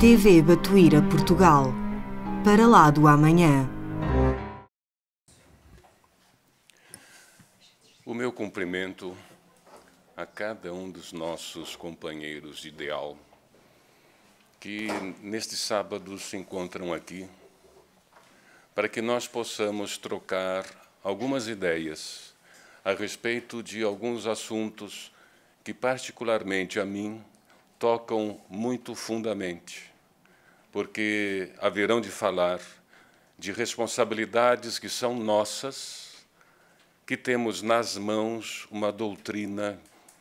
TV Batuíra Portugal. Para lá do amanhã. O meu cumprimento a cada um dos nossos companheiros de ideal que neste sábado se encontram aqui para que nós possamos trocar algumas ideias a respeito de alguns assuntos que particularmente a mim tocam muito fundamente, porque haverão de falar de responsabilidades que são nossas, que temos nas mãos uma doutrina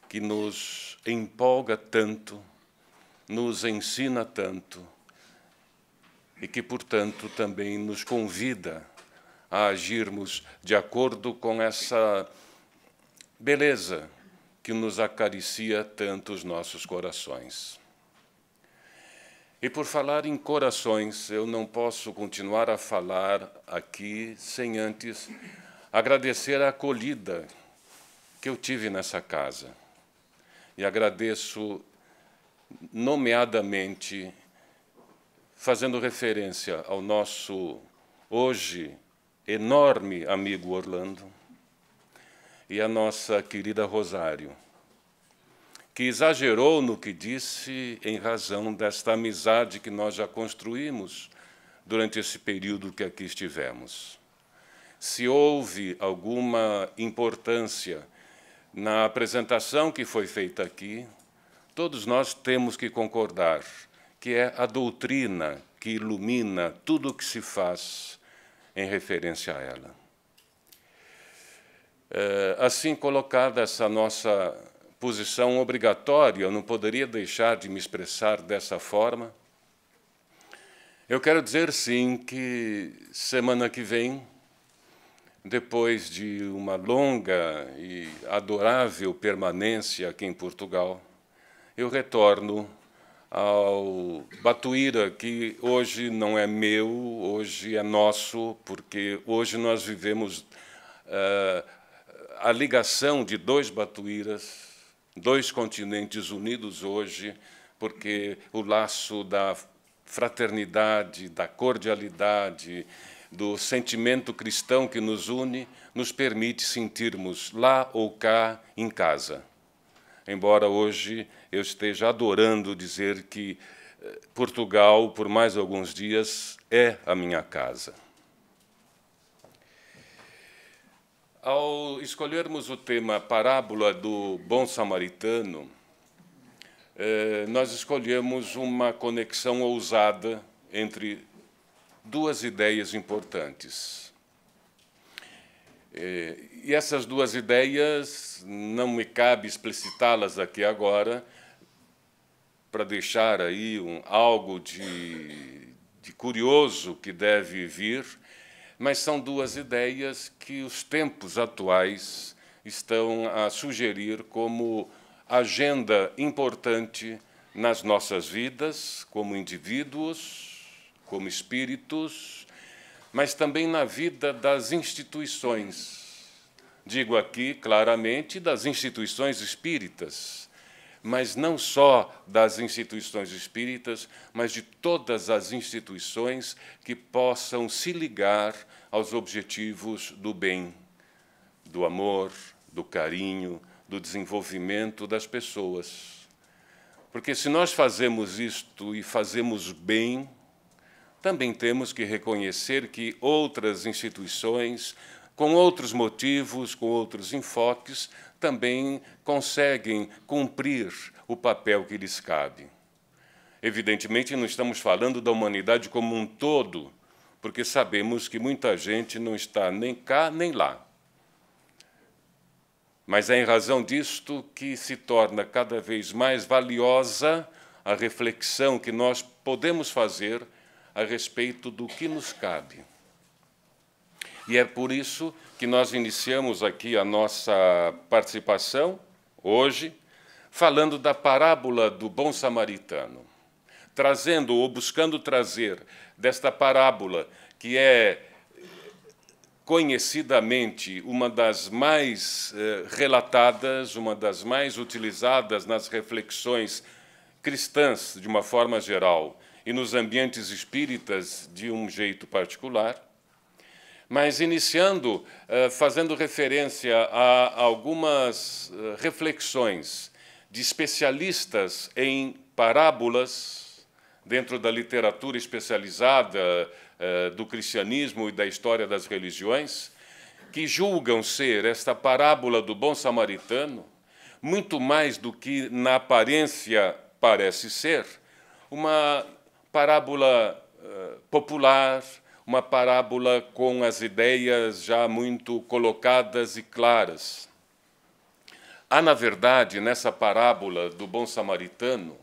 que nos empolga tanto, nos ensina tanto e que, portanto, também nos convida a agirmos de acordo com essa beleza que nos acaricia tanto os nossos corações. E por falar em corações, eu não posso continuar a falar aqui sem antes agradecer a acolhida que eu tive nessa casa. E agradeço nomeadamente fazendo referência ao nosso hoje enorme amigo Orlando e a nossa querida Rosário, que exagerou no que disse em razão desta amizade que nós já construímos durante esse período que aqui estivemos. Se houve alguma importância na apresentação que foi feita aqui, todos nós temos que concordar que é a doutrina que ilumina tudo o que se faz em referência a ela. Eh, assim colocada essa nossa posição obrigatória, eu não poderia deixar de me expressar dessa forma. Eu quero dizer sim que semana que vem, depois de uma longa e adorável permanência aqui em Portugal, eu retorno ao Batuíra, que hoje não é meu, hoje é nosso, porque hoje nós vivemos uh, a ligação de dois Batuíras, dois continentes unidos hoje, porque o laço da fraternidade, da cordialidade, do sentimento cristão que nos une, nos permite sentirmos lá ou cá em casa. Embora hoje eu esteja adorando dizer que eh, Portugal, por mais alguns dias, é a minha casa. Ao escolhermos o tema Parábola do Bom Samaritano, eh, nós escolhemos uma conexão ousada entre duas ideias importantes. Eh, e essas duas ideias, não me cabe explicitá-las aqui agora, para deixar aí um, algo de, de curioso que deve vir, mas são duas ideias que os tempos atuais estão a sugerir como agenda importante nas nossas vidas, como indivíduos, como espíritos, mas também na vida das instituições. Digo aqui claramente das instituições espíritas, mas não só das instituições espíritas, mas de todas as instituições que possam se ligar aos objetivos do bem, do amor, do carinho, do desenvolvimento das pessoas. Porque se nós fazemos isto e fazemos bem, também temos que reconhecer que outras instituições, com outros motivos, com outros enfoques, também conseguem cumprir o papel que lhes cabe. Evidentemente, não estamos falando da humanidade como um todo, porque sabemos que muita gente não está nem cá nem lá. Mas é em razão disto que se torna cada vez mais valiosa a reflexão que nós podemos fazer a respeito do que nos cabe. E é por isso que nós iniciamos aqui a nossa participação, hoje, falando da parábola do bom samaritano, trazendo ou buscando trazer desta parábola, que é conhecidamente uma das mais eh, relatadas, uma das mais utilizadas nas reflexões cristãs de uma forma geral, e nos ambientes espíritas de um jeito particular, mas iniciando, uh, fazendo referência a algumas uh, reflexões de especialistas em parábolas dentro da literatura especializada uh, do cristianismo e da história das religiões, que julgam ser esta parábola do bom samaritano muito mais do que na aparência parece ser, uma parábola popular, uma parábola com as ideias já muito colocadas e claras. Há, na verdade, nessa parábola do bom samaritano,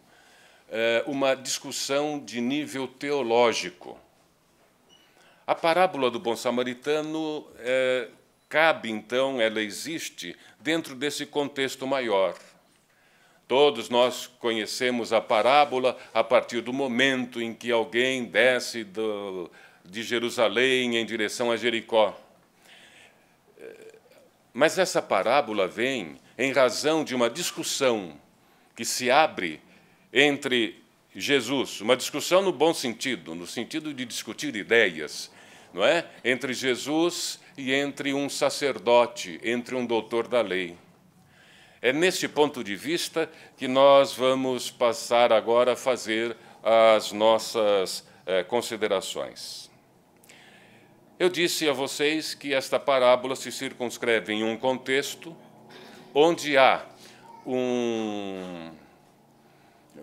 eh, uma discussão de nível teológico. A parábola do bom samaritano eh, cabe, então, ela existe dentro desse contexto maior. Todos nós conhecemos a parábola a partir do momento em que alguém desce do, de Jerusalém em direção a Jericó. Mas essa parábola vem em razão de uma discussão que se abre entre Jesus, uma discussão no bom sentido, no sentido de discutir ideias, não é? Entre Jesus e entre um sacerdote, entre um doutor da lei. É neste ponto de vista que nós vamos passar agora a fazer as nossas eh, considerações. Eu disse a vocês que esta parábola se circunscreve em um contexto onde há um,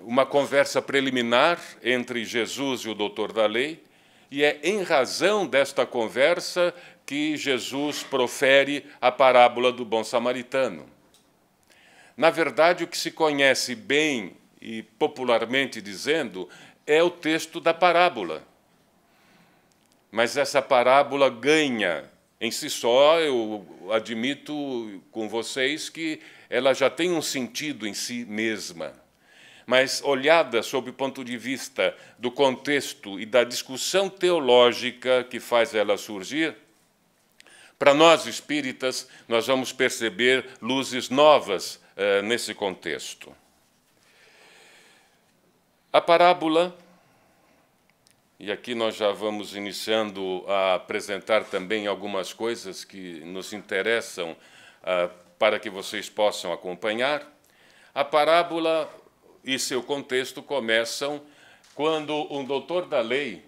uma conversa preliminar entre Jesus e o doutor da lei, e é em razão desta conversa que Jesus profere a parábola do bom samaritano. Na verdade, o que se conhece bem e popularmente dizendo é o texto da parábola mas essa parábola ganha em si só, eu admito com vocês que ela já tem um sentido em si mesma. Mas olhada sob o ponto de vista do contexto e da discussão teológica que faz ela surgir, para nós espíritas, nós vamos perceber luzes novas eh, nesse contexto. A parábola e aqui nós já vamos iniciando a apresentar também algumas coisas que nos interessam uh, para que vocês possam acompanhar. A parábola e seu contexto começam quando um doutor da lei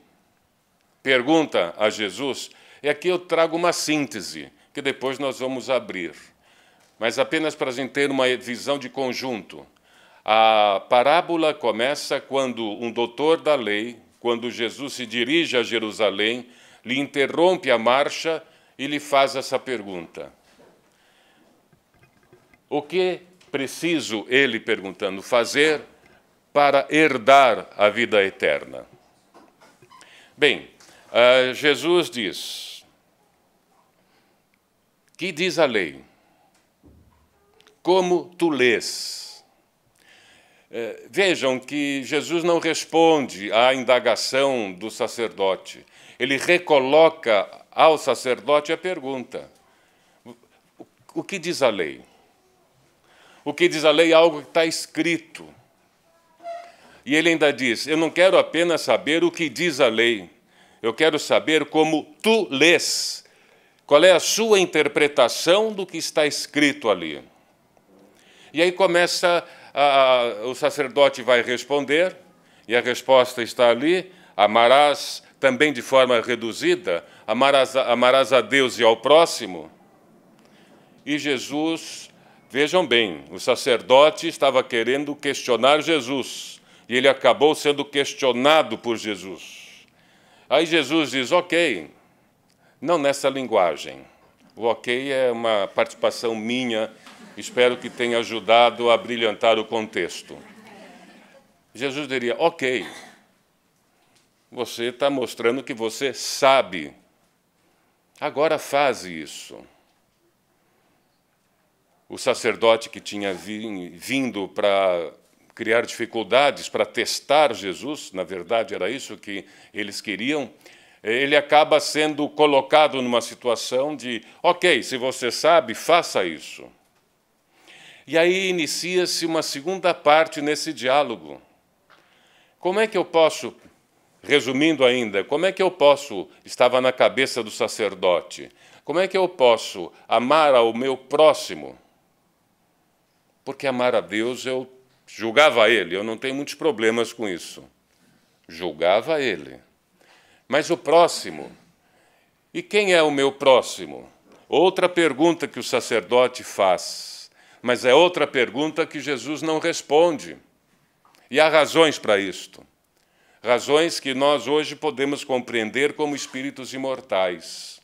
pergunta a Jesus, e aqui eu trago uma síntese, que depois nós vamos abrir, mas apenas para a gente ter uma visão de conjunto. A parábola começa quando um doutor da lei quando Jesus se dirige a Jerusalém, lhe interrompe a marcha e lhe faz essa pergunta: O que preciso, ele perguntando, fazer para herdar a vida eterna? Bem, uh, Jesus diz: Que diz a lei? Como tu lês? É, vejam que Jesus não responde à indagação do sacerdote. Ele recoloca ao sacerdote a pergunta: o que diz a lei? O que diz a lei é algo que está escrito. E ele ainda diz: Eu não quero apenas saber o que diz a lei, eu quero saber como tu lês. Qual é a sua interpretação do que está escrito ali? E aí começa a, o sacerdote vai responder, e a resposta está ali: amarás também de forma reduzida, amarás, amarás a Deus e ao próximo. E Jesus, vejam bem, o sacerdote estava querendo questionar Jesus, e ele acabou sendo questionado por Jesus. Aí Jesus diz: Ok, não nessa linguagem. O ok é uma participação minha Espero que tenha ajudado a brilhantar o contexto. Jesus diria: Ok, você está mostrando que você sabe. Agora faz isso. O sacerdote que tinha vindo para criar dificuldades, para testar Jesus, na verdade era isso que eles queriam, ele acaba sendo colocado numa situação de: ok, se você sabe, faça isso. E aí inicia-se uma segunda parte nesse diálogo. Como é que eu posso Resumindo ainda, como é que eu posso, estava na cabeça do sacerdote, como é que eu posso amar ao meu próximo? Porque amar a Deus eu julgava ele, eu não tenho muitos problemas com isso. Julgava ele. Mas o próximo, e quem é o meu próximo? Outra pergunta que o sacerdote faz, mas é outra pergunta que Jesus não responde. E há razões para isto. Razões que nós hoje podemos compreender como espíritos imortais.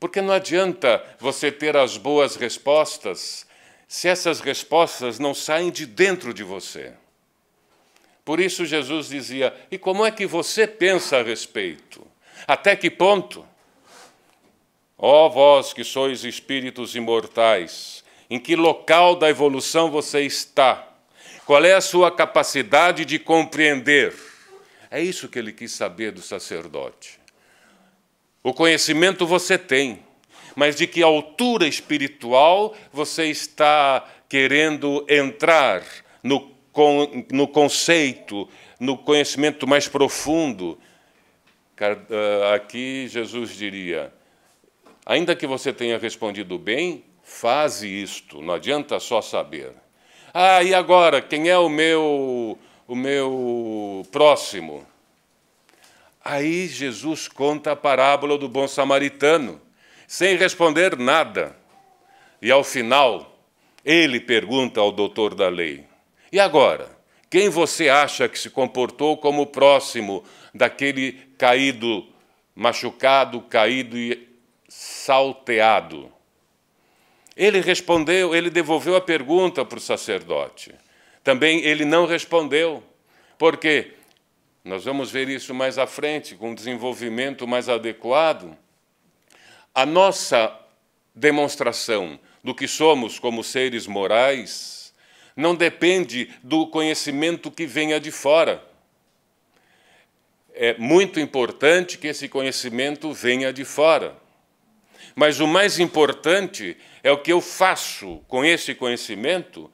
Porque não adianta você ter as boas respostas se essas respostas não saem de dentro de você. Por isso Jesus dizia: E como é que você pensa a respeito? Até que ponto? Ó oh, vós que sois espíritos imortais, em que local da evolução você está? Qual é a sua capacidade de compreender? É isso que ele quis saber do sacerdote. O conhecimento você tem, mas de que altura espiritual você está querendo entrar no, no conceito, no conhecimento mais profundo? Ah, aqui Jesus diria: ainda que você tenha respondido bem, faze isto, não adianta só saber. Ah, e agora, quem é o meu, o meu próximo? Aí Jesus conta a parábola do bom samaritano, sem responder nada. E ao final, ele pergunta ao doutor da lei: E agora? Quem você acha que se comportou como próximo daquele caído, machucado, caído e salteado? Ele respondeu, ele devolveu a pergunta para o sacerdote. Também ele não respondeu. Por quê? Nós vamos ver isso mais à frente, com um desenvolvimento mais adequado. A nossa demonstração do que somos como seres morais não depende do conhecimento que venha de fora. É muito importante que esse conhecimento venha de fora. Mas o mais importante é o que eu faço com esse conhecimento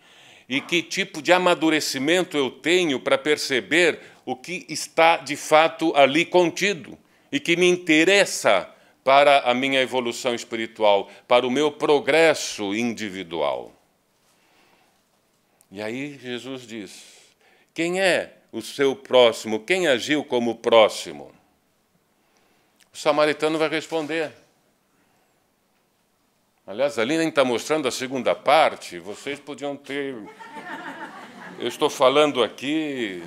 e que tipo de amadurecimento eu tenho para perceber o que está de fato ali contido e que me interessa para a minha evolução espiritual, para o meu progresso individual. E aí Jesus diz: quem é o seu próximo? Quem agiu como próximo? O samaritano vai responder. Aliás, ali nem está mostrando a segunda parte, vocês podiam ter. Eu estou falando aqui.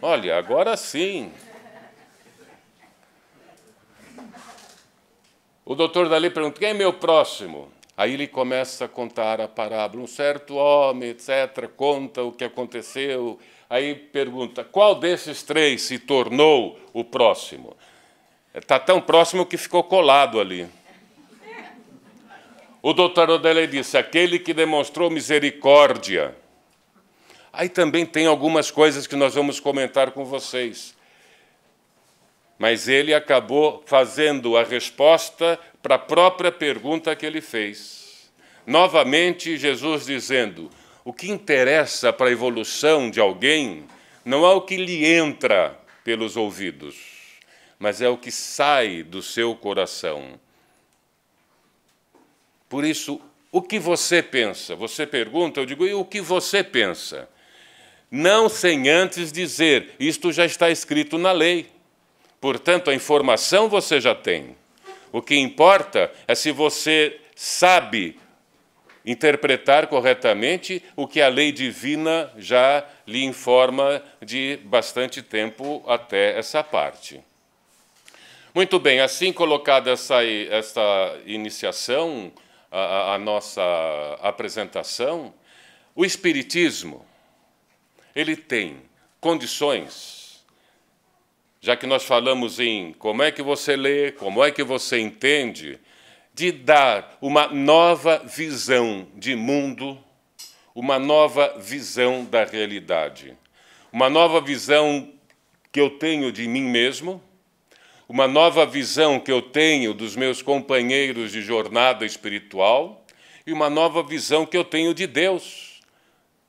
Olha, agora sim. O doutor dali pergunta: quem é meu próximo? Aí ele começa a contar a parábola. Um certo homem, etc., conta o que aconteceu. Aí pergunta: qual desses três se tornou o próximo? Está tão próximo que ficou colado ali. O doutor Odelei disse: aquele que demonstrou misericórdia. Aí também tem algumas coisas que nós vamos comentar com vocês. Mas ele acabou fazendo a resposta para a própria pergunta que ele fez. Novamente, Jesus dizendo: o que interessa para a evolução de alguém não é o que lhe entra pelos ouvidos, mas é o que sai do seu coração. Por isso, o que você pensa? Você pergunta, eu digo, e o que você pensa? Não sem antes dizer, isto já está escrito na lei. Portanto, a informação você já tem. O que importa é se você sabe interpretar corretamente o que a lei divina já lhe informa de bastante tempo até essa parte. Muito bem, assim colocada essa, essa iniciação, a, a nossa apresentação, o Espiritismo ele tem condições, já que nós falamos em como é que você lê, como é que você entende, de dar uma nova visão de mundo, uma nova visão da realidade, uma nova visão que eu tenho de mim mesmo, uma nova visão que eu tenho dos meus companheiros de jornada espiritual e uma nova visão que eu tenho de Deus.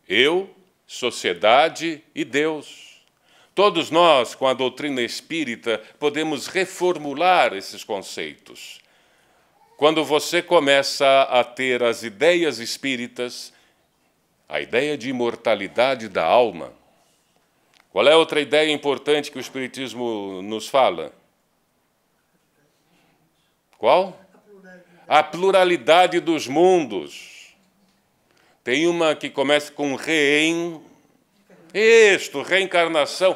Eu, sociedade e Deus. Todos nós, com a doutrina espírita, podemos reformular esses conceitos. Quando você começa a ter as ideias espíritas, a ideia de imortalidade da alma, qual é outra ideia importante que o Espiritismo nos fala? Qual? A pluralidade dos mundos. Tem uma que começa com reem. Isto, reencarnação.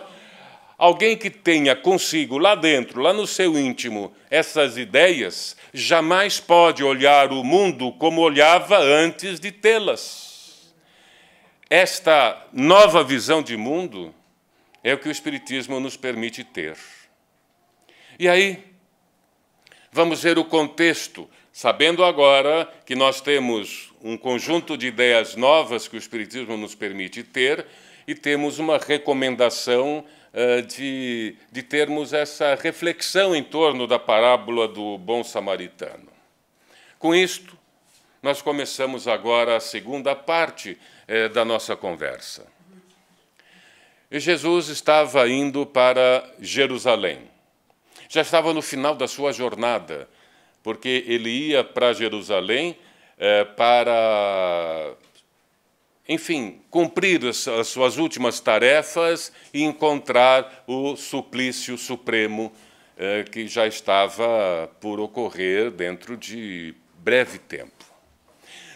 Alguém que tenha consigo lá dentro, lá no seu íntimo, essas ideias, jamais pode olhar o mundo como olhava antes de tê-las. Esta nova visão de mundo é o que o Espiritismo nos permite ter. E aí, vamos ver o contexto, sabendo agora que nós temos um conjunto de ideias novas que o Espiritismo nos permite ter e temos uma recomendação uh, de, de termos essa reflexão em torno da parábola do bom samaritano. Com isto, nós começamos agora a segunda parte eh, da nossa conversa. E Jesus estava indo para Jerusalém. Já estava no final da sua jornada, porque ele ia para Jerusalém é, para, enfim, cumprir as, as suas últimas tarefas e encontrar o suplício supremo é, que já estava por ocorrer dentro de breve tempo.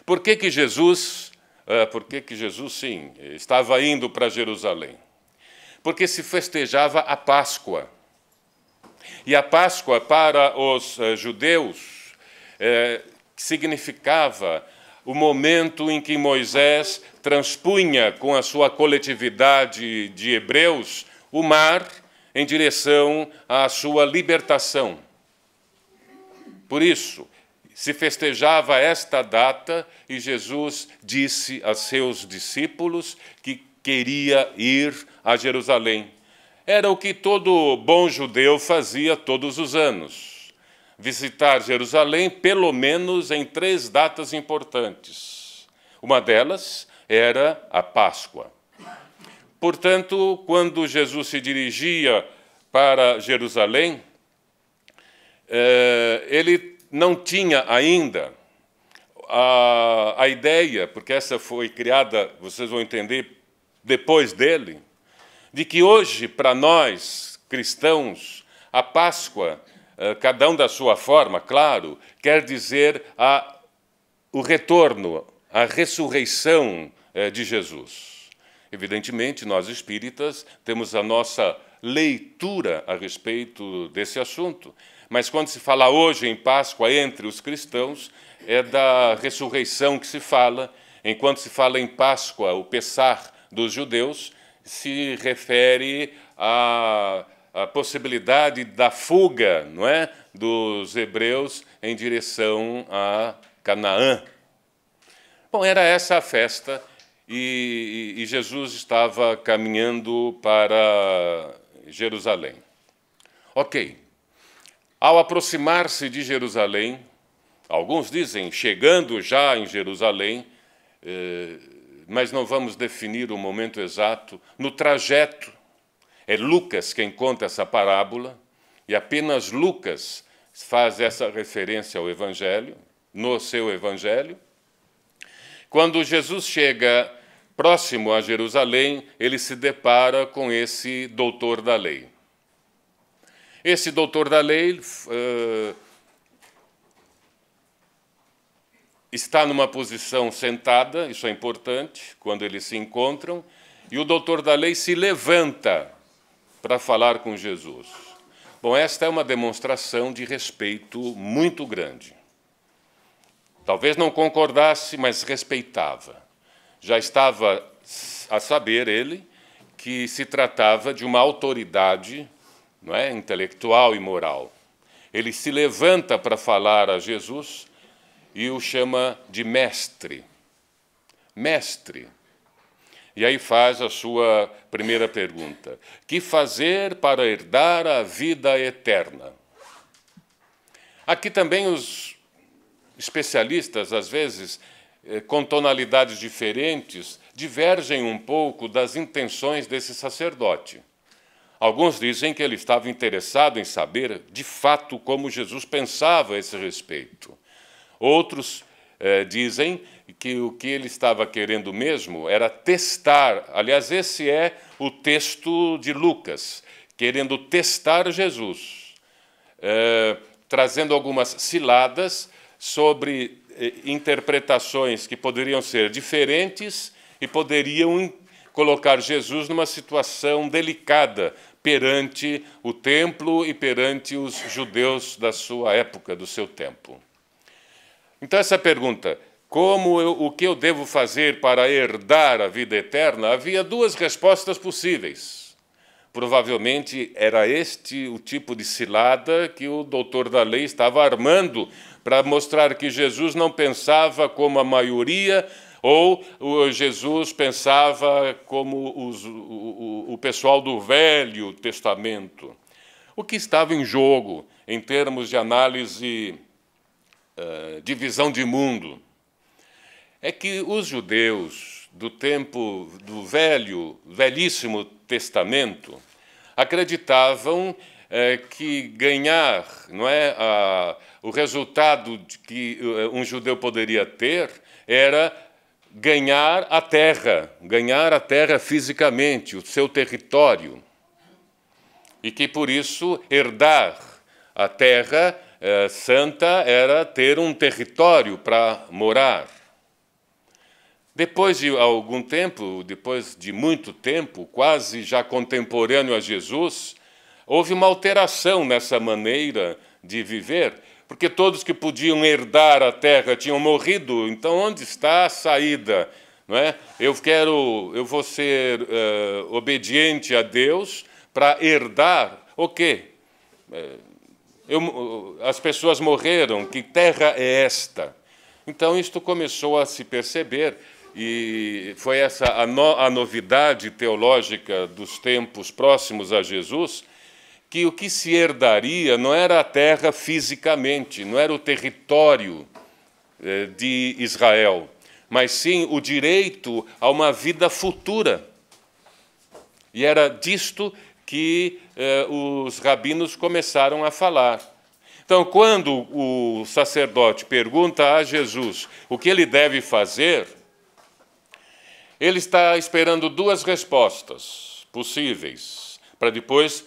Por que, que Jesus, é, por que, que Jesus, sim, estava indo para Jerusalém? porque se festejava a Páscoa. E a Páscoa, para os eh, judeus, eh, significava o momento em que Moisés transpunha com a sua coletividade de hebreus o mar em direção à sua libertação. Por isso, se festejava esta data e Jesus disse a seus discípulos que queria ir a Jerusalém. Era o que todo bom judeu fazia todos os anos: visitar Jerusalém pelo menos em três datas importantes. Uma delas era a Páscoa. Portanto, quando Jesus se dirigia para Jerusalém, eh, ele não tinha ainda a, a ideia, porque essa foi criada, vocês vão entender depois dele, de que hoje, para nós cristãos, a Páscoa, eh, cada um da sua forma, claro, quer dizer a, o retorno, a ressurreição eh, de Jesus. Evidentemente, nós espíritas temos a nossa leitura a respeito desse assunto, mas quando se fala hoje em Páscoa entre os cristãos, é da ressurreição que se fala, enquanto se fala em Páscoa, o Pessar dos judeus, se refere à, à possibilidade da fuga não é, dos hebreus em direção a Canaã. Bom, era essa a festa e, e Jesus estava caminhando para Jerusalém. Ok. Ao aproximar-se de Jerusalém, alguns dizem chegando já em Jerusalém, eh, mas não vamos definir o momento exato. No trajeto, é Lucas quem conta essa parábola, e apenas Lucas faz essa referência ao Evangelho, no seu Evangelho. Quando Jesus chega próximo a Jerusalém, ele se depara com esse doutor da lei. Esse doutor da lei uh, está numa posição sentada, isso é importante, quando eles se encontram, e o doutor da lei se levanta para falar com Jesus. Bom, esta é uma demonstração de respeito muito grande. Talvez não concordasse, mas respeitava. Já estava a saber ele que se tratava de uma autoridade não é, intelectual e moral. Ele se levanta para falar a Jesus e o chama de mestre. Mestre. E aí faz a sua primeira pergunta: Que fazer para herdar a vida eterna? Aqui também os especialistas, às vezes, eh, com tonalidades diferentes, divergem um pouco das intenções desse sacerdote. Alguns dizem que ele estava interessado em saber de fato como Jesus pensava a esse respeito. Outros eh, dizem que o que ele estava querendo mesmo era testar. Aliás, esse é o texto de Lucas, querendo testar Jesus, eh, trazendo algumas ciladas sobre eh, interpretações que poderiam ser diferentes e poderiam colocar Jesus numa situação delicada perante o templo e perante os judeus da sua época, do seu tempo. Então, essa pergunta, como eu, o que eu devo fazer para herdar a vida eterna, havia duas respostas possíveis. Provavelmente era este o tipo de cilada que o doutor da lei estava armando para mostrar que Jesus não pensava como a maioria ou Jesus pensava como os, o, o pessoal do Velho Testamento. O que estava em jogo em termos de análise uh, de visão de mundo é que os judeus do tempo do Velho, Velhíssimo Testamento acreditavam eh, que ganhar, não é, o resultado que eh, um judeu poderia ter era ganhar a terra, ganhar a terra fisicamente, o seu território. E que por isso herdar a terra eh, santa era ter um território para morar. Depois de algum tempo, depois de muito tempo, quase já contemporâneo a Jesus, houve uma alteração nessa maneira de viver porque todos que podiam herdar a terra tinham morrido, então onde está a saída? Não é? Eu quero, eu vou ser uh, obediente a Deus para herdar o quê? Eh, eu, as pessoas morreram, que terra é esta? Então isto começou a se perceber e foi essa a, no, a novidade teológica dos tempos próximos a Jesus que o que se herdaria não era a terra fisicamente, não era o território eh, de Israel, mas sim o direito a uma vida futura. E era disto que eh, os rabinos começaram a falar. Então, quando o sacerdote pergunta a Jesus o que ele deve fazer, ele está esperando duas respostas possíveis, para depois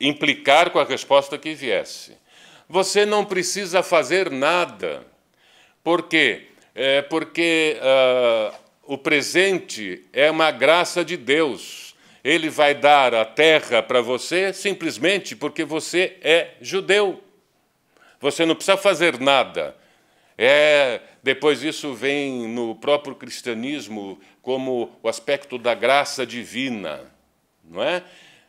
implicar com a resposta que viesse. Você não precisa fazer nada. Por quê? É porque uh, o presente é uma graça de Deus. Ele vai dar a terra para você simplesmente porque você é judeu. Você não precisa fazer nada. É, depois isso vem no próprio cristianismo como o aspecto da graça divina, não é?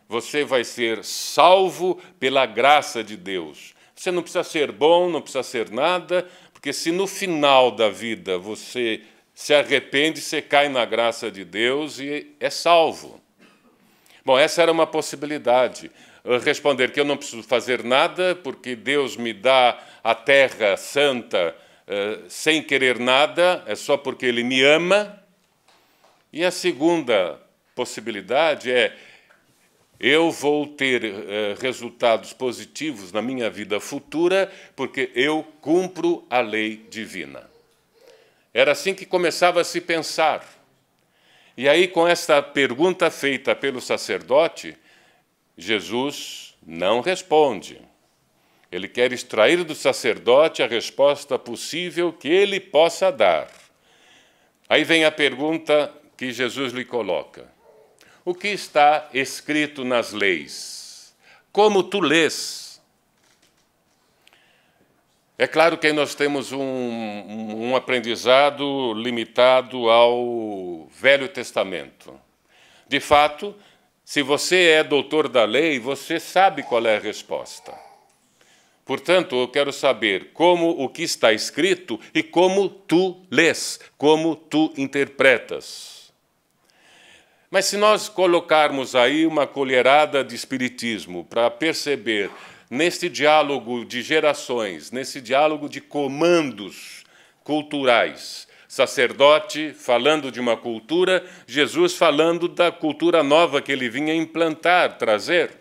Você vai ser salvo pela graça de Deus. Você não precisa ser bom, não precisa ser nada, porque se no final da vida você se arrepende, você cai na graça de Deus e é salvo. Bom, essa era uma possibilidade. Responder que eu não preciso fazer nada, porque Deus me dá a terra santa eh, sem querer nada, é só porque Ele me ama. E a segunda possibilidade é eu vou ter eh, resultados positivos na minha vida futura porque eu cumpro a lei divina. Era assim que começava a se pensar. E aí, com esta pergunta feita pelo sacerdote, Jesus não responde. Ele quer extrair do sacerdote a resposta possível que ele possa dar. Aí vem a pergunta que Jesus lhe coloca: o que está escrito nas leis. Como tu lês? É claro que nós temos um, um aprendizado limitado ao Velho Testamento. De fato, se você é doutor da lei, você sabe qual é a resposta. Portanto, eu quero saber como o que está escrito e como tu lês, como tu interpretas. Mas se nós colocarmos aí uma colherada de espiritismo para perceber neste diálogo de gerações, nesse diálogo de comandos culturais, sacerdote falando de uma cultura, Jesus falando da cultura nova que ele vinha implantar, trazer.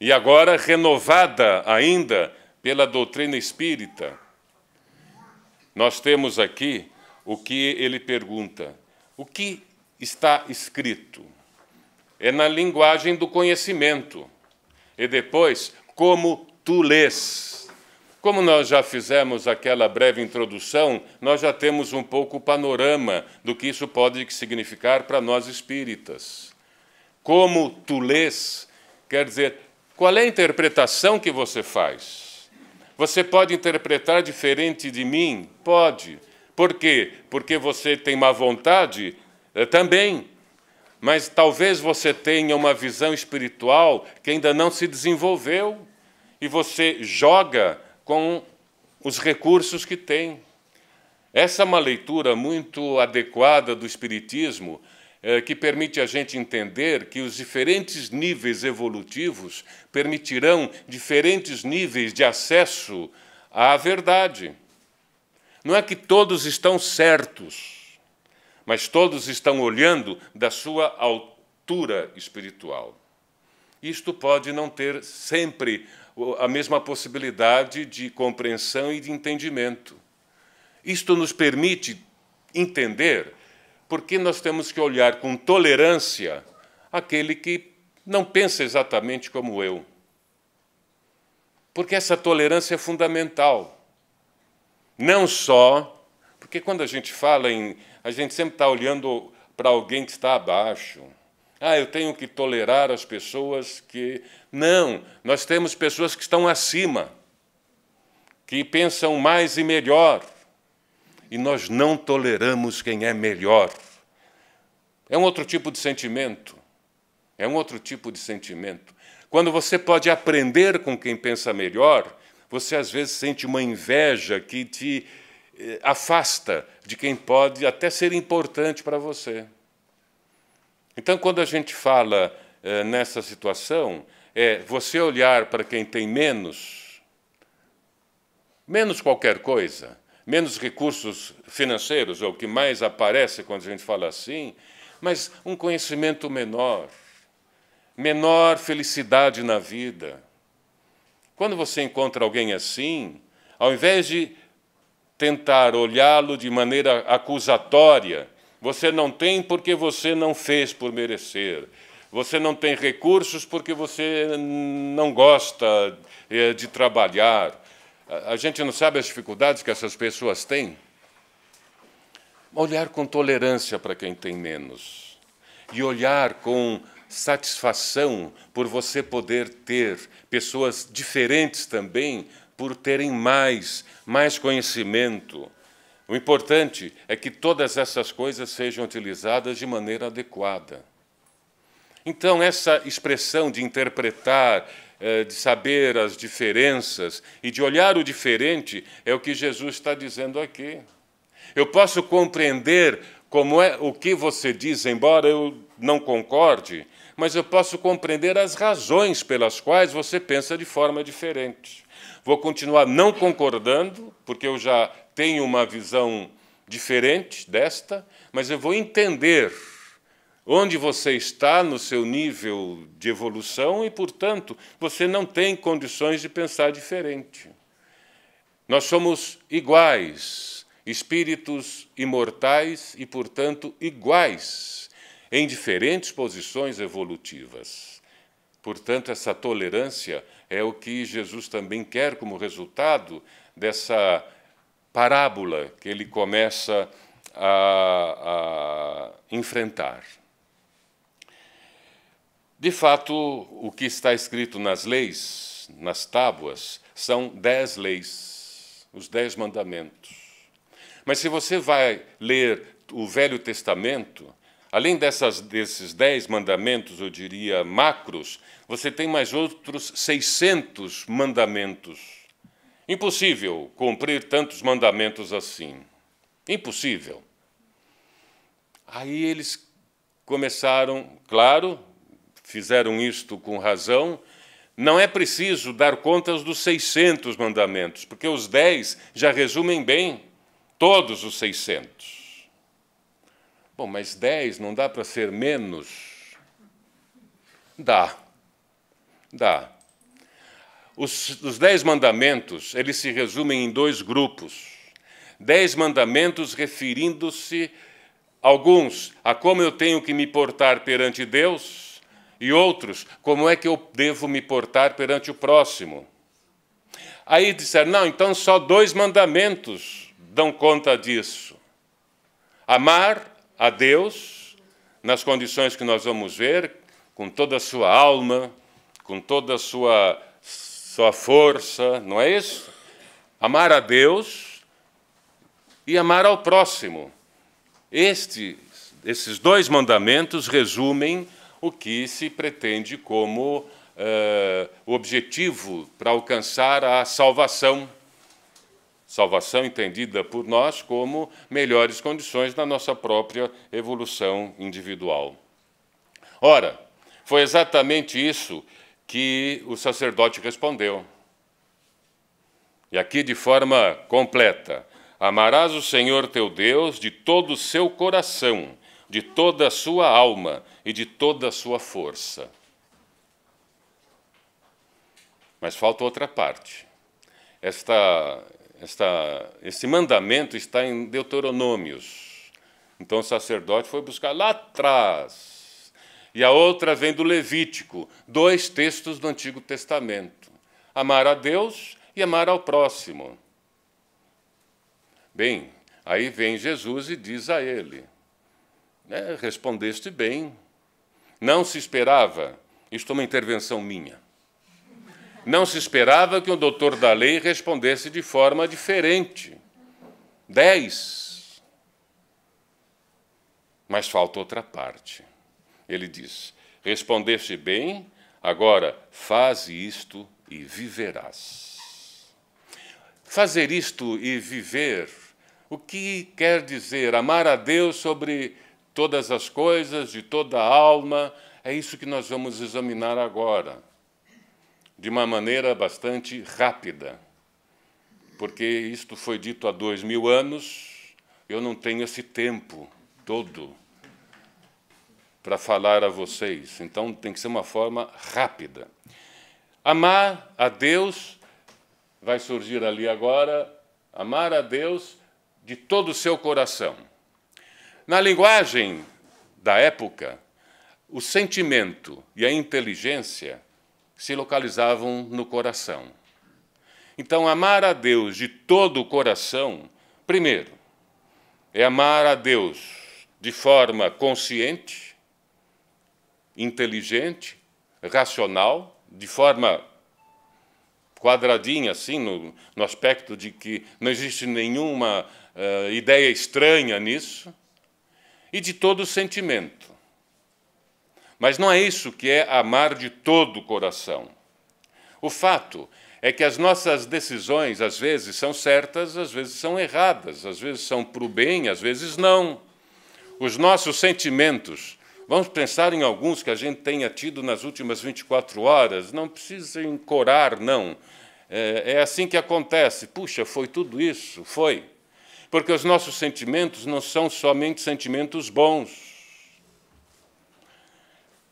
E agora renovada ainda pela doutrina espírita. Nós temos aqui o que ele pergunta: o que está escrito? É na linguagem do conhecimento. E depois, como tu lês. Como nós já fizemos aquela breve introdução, nós já temos um pouco o panorama do que isso pode significar para nós espíritas. Como tu lês, quer dizer, qual é a interpretação que você faz? Você pode interpretar diferente de mim? Pode. Por quê? Porque você tem má vontade? Eh, também. Mas talvez você tenha uma visão espiritual que ainda não se desenvolveu e você joga com os recursos que tem. Essa é uma leitura muito adequada do Espiritismo, eh, que permite a gente entender que os diferentes níveis evolutivos permitirão diferentes níveis de acesso à verdade. Não é que todos estão certos, mas todos estão olhando da sua altura espiritual. Isto pode não ter sempre a mesma possibilidade de compreensão e de entendimento. Isto nos permite entender porque nós temos que olhar com tolerância aquele que não pensa exatamente como eu. Porque essa tolerância é fundamental. Não só, porque quando a gente fala em. A gente sempre está olhando para alguém que está abaixo. Ah, eu tenho que tolerar as pessoas que. Não, nós temos pessoas que estão acima, que pensam mais e melhor. E nós não toleramos quem é melhor. É um outro tipo de sentimento. É um outro tipo de sentimento. Quando você pode aprender com quem pensa melhor, você às vezes sente uma inveja que te eh, afasta de quem pode até ser importante para você. Então, quando a gente fala eh, nessa situação, é você olhar para quem tem menos, menos qualquer coisa, menos recursos financeiros, é o que mais aparece quando a gente fala assim, mas um conhecimento menor, menor felicidade na vida. Quando você encontra alguém assim, ao invés de tentar olhá-lo de maneira acusatória, você não tem porque você não fez por merecer. Você não tem recursos porque você não gosta eh, de trabalhar. A gente não sabe as dificuldades que essas pessoas têm. Olhar com tolerância para quem tem menos. E olhar com satisfação por você poder ter pessoas diferentes também, por terem mais, mais conhecimento o importante é que todas essas coisas sejam utilizadas de maneira adequada. Então, essa expressão de interpretar, eh, de saber as diferenças e de olhar o diferente é o que Jesus está dizendo aqui. Eu posso compreender como é o que você diz, embora eu não concorde, mas eu posso compreender as razões pelas quais você pensa de forma diferente. Vou continuar não concordando, porque eu já tenho uma visão diferente desta, mas eu vou entender onde você está no seu nível de evolução e, portanto, você não tem condições de pensar diferente. Nós somos iguais, espíritos imortais e, portanto, iguais em diferentes posições evolutivas. Portanto, essa tolerância é o que Jesus também quer como resultado dessa parábola que ele começa a, a enfrentar. De fato, o que está escrito nas leis, nas tábuas, são dez leis, os dez mandamentos. Mas se você vai ler o Velho Testamento, além dessas, desses dez mandamentos, eu diria macros, você tem mais outros 600 mandamentos Impossível cumprir tantos mandamentos assim. Impossível. Aí eles começaram, claro, fizeram isto com razão. Não é preciso dar contas dos 600 mandamentos, porque os 10 já resumem bem todos os 600. Bom, mas 10 não dá para ser menos? Dá. Dá. Os, os dez mandamentos, eles se resumem em dois grupos. Dez mandamentos referindo-se, alguns, a como eu tenho que me portar perante Deus, e outros, como é que eu devo me portar perante o próximo. Aí disseram, não, então só dois mandamentos dão conta disso. Amar a Deus, nas condições que nós vamos ver, com toda a sua alma, com toda a sua sua força, não é isso? Amar a Deus e amar ao próximo. Estes, esses dois mandamentos resumem o que se pretende como uh, objetivo para alcançar a salvação. Salvação entendida por nós como melhores condições da nossa própria evolução individual. Ora, foi exatamente isso que o sacerdote respondeu. E aqui de forma completa: Amarás o Senhor teu Deus de todo o seu coração, de toda a sua alma e de toda a sua força. Mas falta outra parte. Esta, esta, esse mandamento está em Deuteronômios. Então o sacerdote foi buscar lá atrás e a outra vem do Levítico, dois textos do Antigo Testamento: amar a Deus e amar ao próximo. Bem, aí vem Jesus e diz a ele: é, respondeste bem. Não se esperava, isto é uma intervenção minha. Não se esperava que o doutor da lei respondesse de forma diferente. Dez. Mas falta outra parte. Ele diz: Respondeste bem, agora faze isto e viverás. Fazer isto e viver, o que quer dizer? Amar a Deus sobre todas as coisas, de toda a alma, é isso que nós vamos examinar agora, de uma maneira bastante rápida, porque isto foi dito há dois mil anos, eu não tenho esse tempo todo para falar a vocês. Então tem que ser uma forma rápida. Amar a Deus vai surgir ali agora, amar a Deus de todo o seu coração. Na linguagem da época, o sentimento e a inteligência se localizavam no coração. Então, amar a Deus de todo o coração, primeiro, é amar a Deus de forma consciente, inteligente, racional, de forma quadradinha, assim, no, no aspecto de que não existe nenhuma uh, ideia estranha nisso, e de todo sentimento. Mas não é isso que é amar de todo o coração. O fato é que as nossas decisões, às vezes, são certas, às vezes são erradas, às vezes são para o bem, às vezes não. Os nossos sentimentos Vamos pensar em alguns que a gente tenha tido nas últimas 24 horas. Não precisa encorar, não. É, é assim que acontece. Puxa, foi tudo isso? Foi. Porque os nossos sentimentos não são somente sentimentos bons.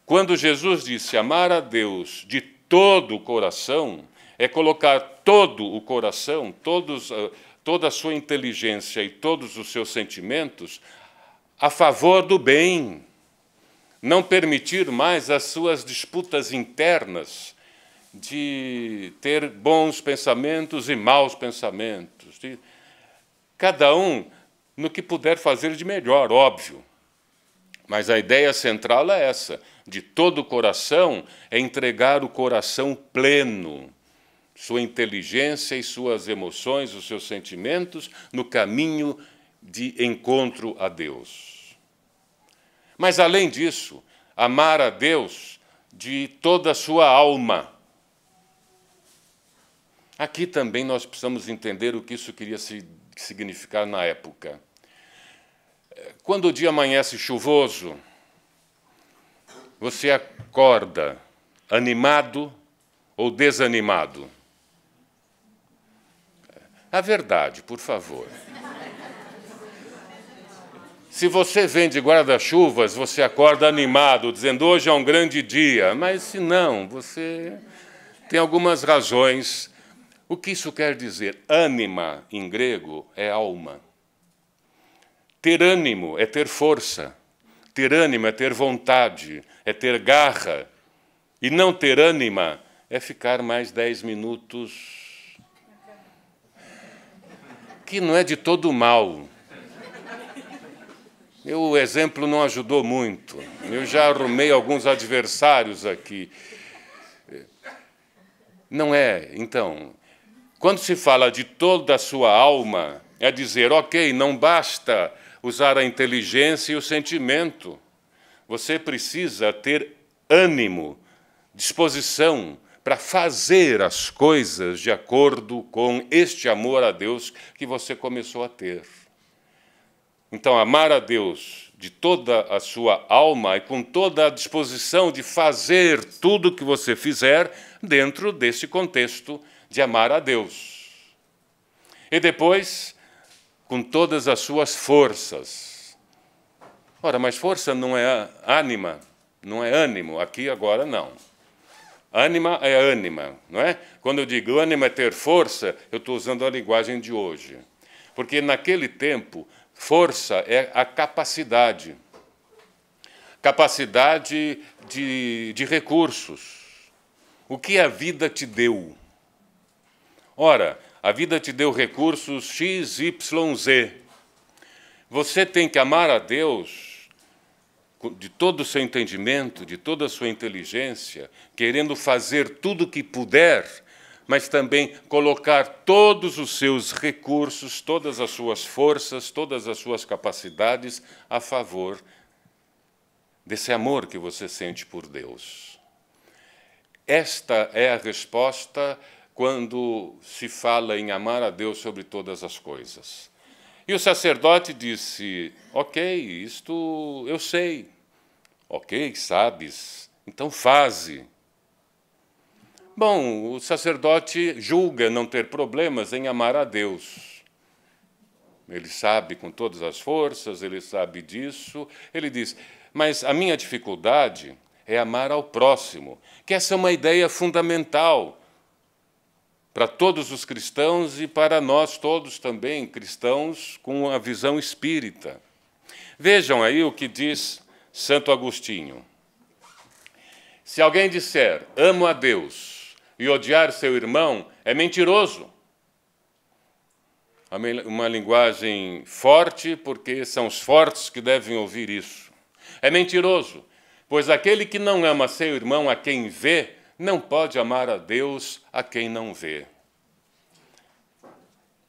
Quando Jesus disse amar a Deus de todo o coração, é colocar todo o coração, todos, ah, toda a sua inteligência e todos os seus sentimentos a favor do bem não permitir mais as suas disputas internas de ter bons pensamentos e maus pensamentos. De cada um no que puder fazer de melhor, óbvio. Mas a ideia central é essa: de todo o coração é entregar o coração pleno, sua inteligência e suas emoções, os seus sentimentos, no caminho de encontro a Deus. Mas, além disso, amar a Deus de toda a sua alma. Aqui também nós precisamos entender o que isso queria significar na época. Quando o dia amanhece chuvoso, você acorda animado ou desanimado? A verdade, por favor. Se você vende guarda-chuvas, você acorda animado, dizendo hoje é um grande dia. Mas se não, você tem algumas razões. O que isso quer dizer? Ânima, em grego, é alma. Ter ânimo é ter força. Ter ânimo é ter vontade, é ter garra. E não ter ânima é ficar mais dez minutos. Que não é de todo mal. Eu, o exemplo não ajudou muito. Eu já arrumei alguns adversários aqui. Não é. Então, quando se fala de toda a sua alma, é dizer, ok, não basta usar a inteligência e o sentimento. Você precisa ter ânimo, disposição para fazer as coisas de acordo com este amor a Deus que você começou a ter. Então, amar a Deus de toda a sua alma e com toda a disposição de fazer tudo o que você fizer dentro desse contexto de amar a Deus. E depois, com todas as suas forças. Ora, mas força não é ânima, não é ânimo, aqui agora não. Ânima é ânima, não é? Quando eu digo ânima é ter força, eu estou usando a linguagem de hoje. Porque naquele tempo, força é a capacidade. Capacidade de, de recursos. O que a vida te deu? Ora, a vida te deu recursos X, Y, Z. Você tem que amar a Deus de todo o seu entendimento, de toda a sua inteligência, querendo fazer tudo o que puder, mas também colocar todos os seus recursos, todas as suas forças, todas as suas capacidades a favor desse amor que você sente por Deus. Esta é a resposta quando se fala em amar a Deus sobre todas as coisas. E o sacerdote disse: Ok, isto eu sei. Ok, sabes, então faze. Bom, o sacerdote julga não ter problemas em amar a Deus. Ele sabe com todas as forças, ele sabe disso. Ele diz: Mas a minha dificuldade é amar ao próximo, que essa é uma ideia fundamental para todos os cristãos e para nós todos também, cristãos com a visão espírita. Vejam aí o que diz Santo Agostinho. Se alguém disser, amo a Deus, e odiar seu irmão, é mentiroso. Uma linguagem forte, porque são os fortes que devem ouvir isso. É mentiroso, pois aquele que não ama seu irmão a quem vê, não pode amar a Deus a quem não vê.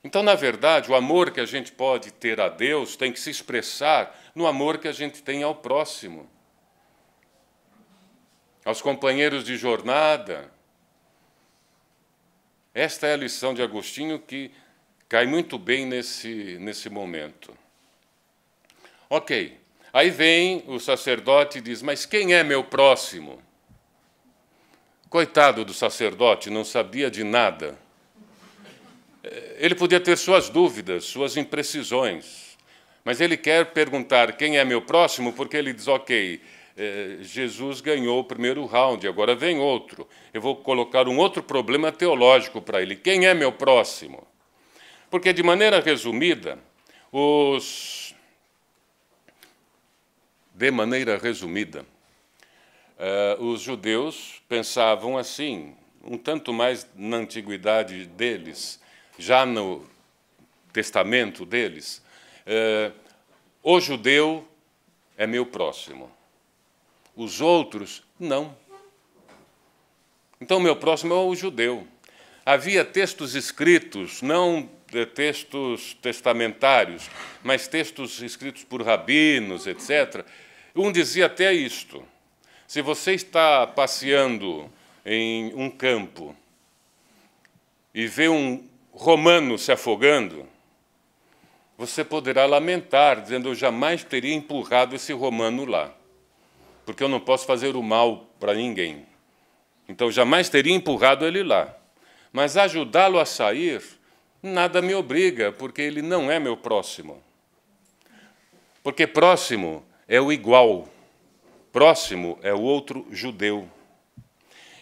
Então, na verdade, o amor que a gente pode ter a Deus tem que se expressar no amor que a gente tem ao próximo, aos companheiros de jornada. Esta é a lição de Agostinho que cai muito bem nesse, nesse momento. Ok, aí vem o sacerdote e diz: Mas quem é meu próximo? Coitado do sacerdote, não sabia de nada. Ele podia ter suas dúvidas, suas imprecisões, mas ele quer perguntar quem é meu próximo, porque ele diz: ok, eh, Jesus ganhou o primeiro round, agora vem outro. Eu vou colocar um outro problema teológico para ele: quem é meu próximo? Porque, de maneira resumida, os. De maneira resumida, Uh, os judeus pensavam assim, um tanto mais na antiguidade deles, já no testamento deles, uh, o judeu é meu próximo, os outros não. Então, meu próximo é o judeu. Havia textos escritos, não textos testamentários, mas textos escritos por rabinos, etc. Um dizia até isto se você está passeando em um campo e vê um romano se afogando, você poderá lamentar, dizendo: Eu jamais teria empurrado esse romano lá, porque eu não posso fazer o mal para ninguém. Então, jamais teria empurrado ele lá. Mas ajudá-lo a sair, nada me obriga, porque ele não é meu próximo. Porque próximo é o igual, próximo é o outro judeu.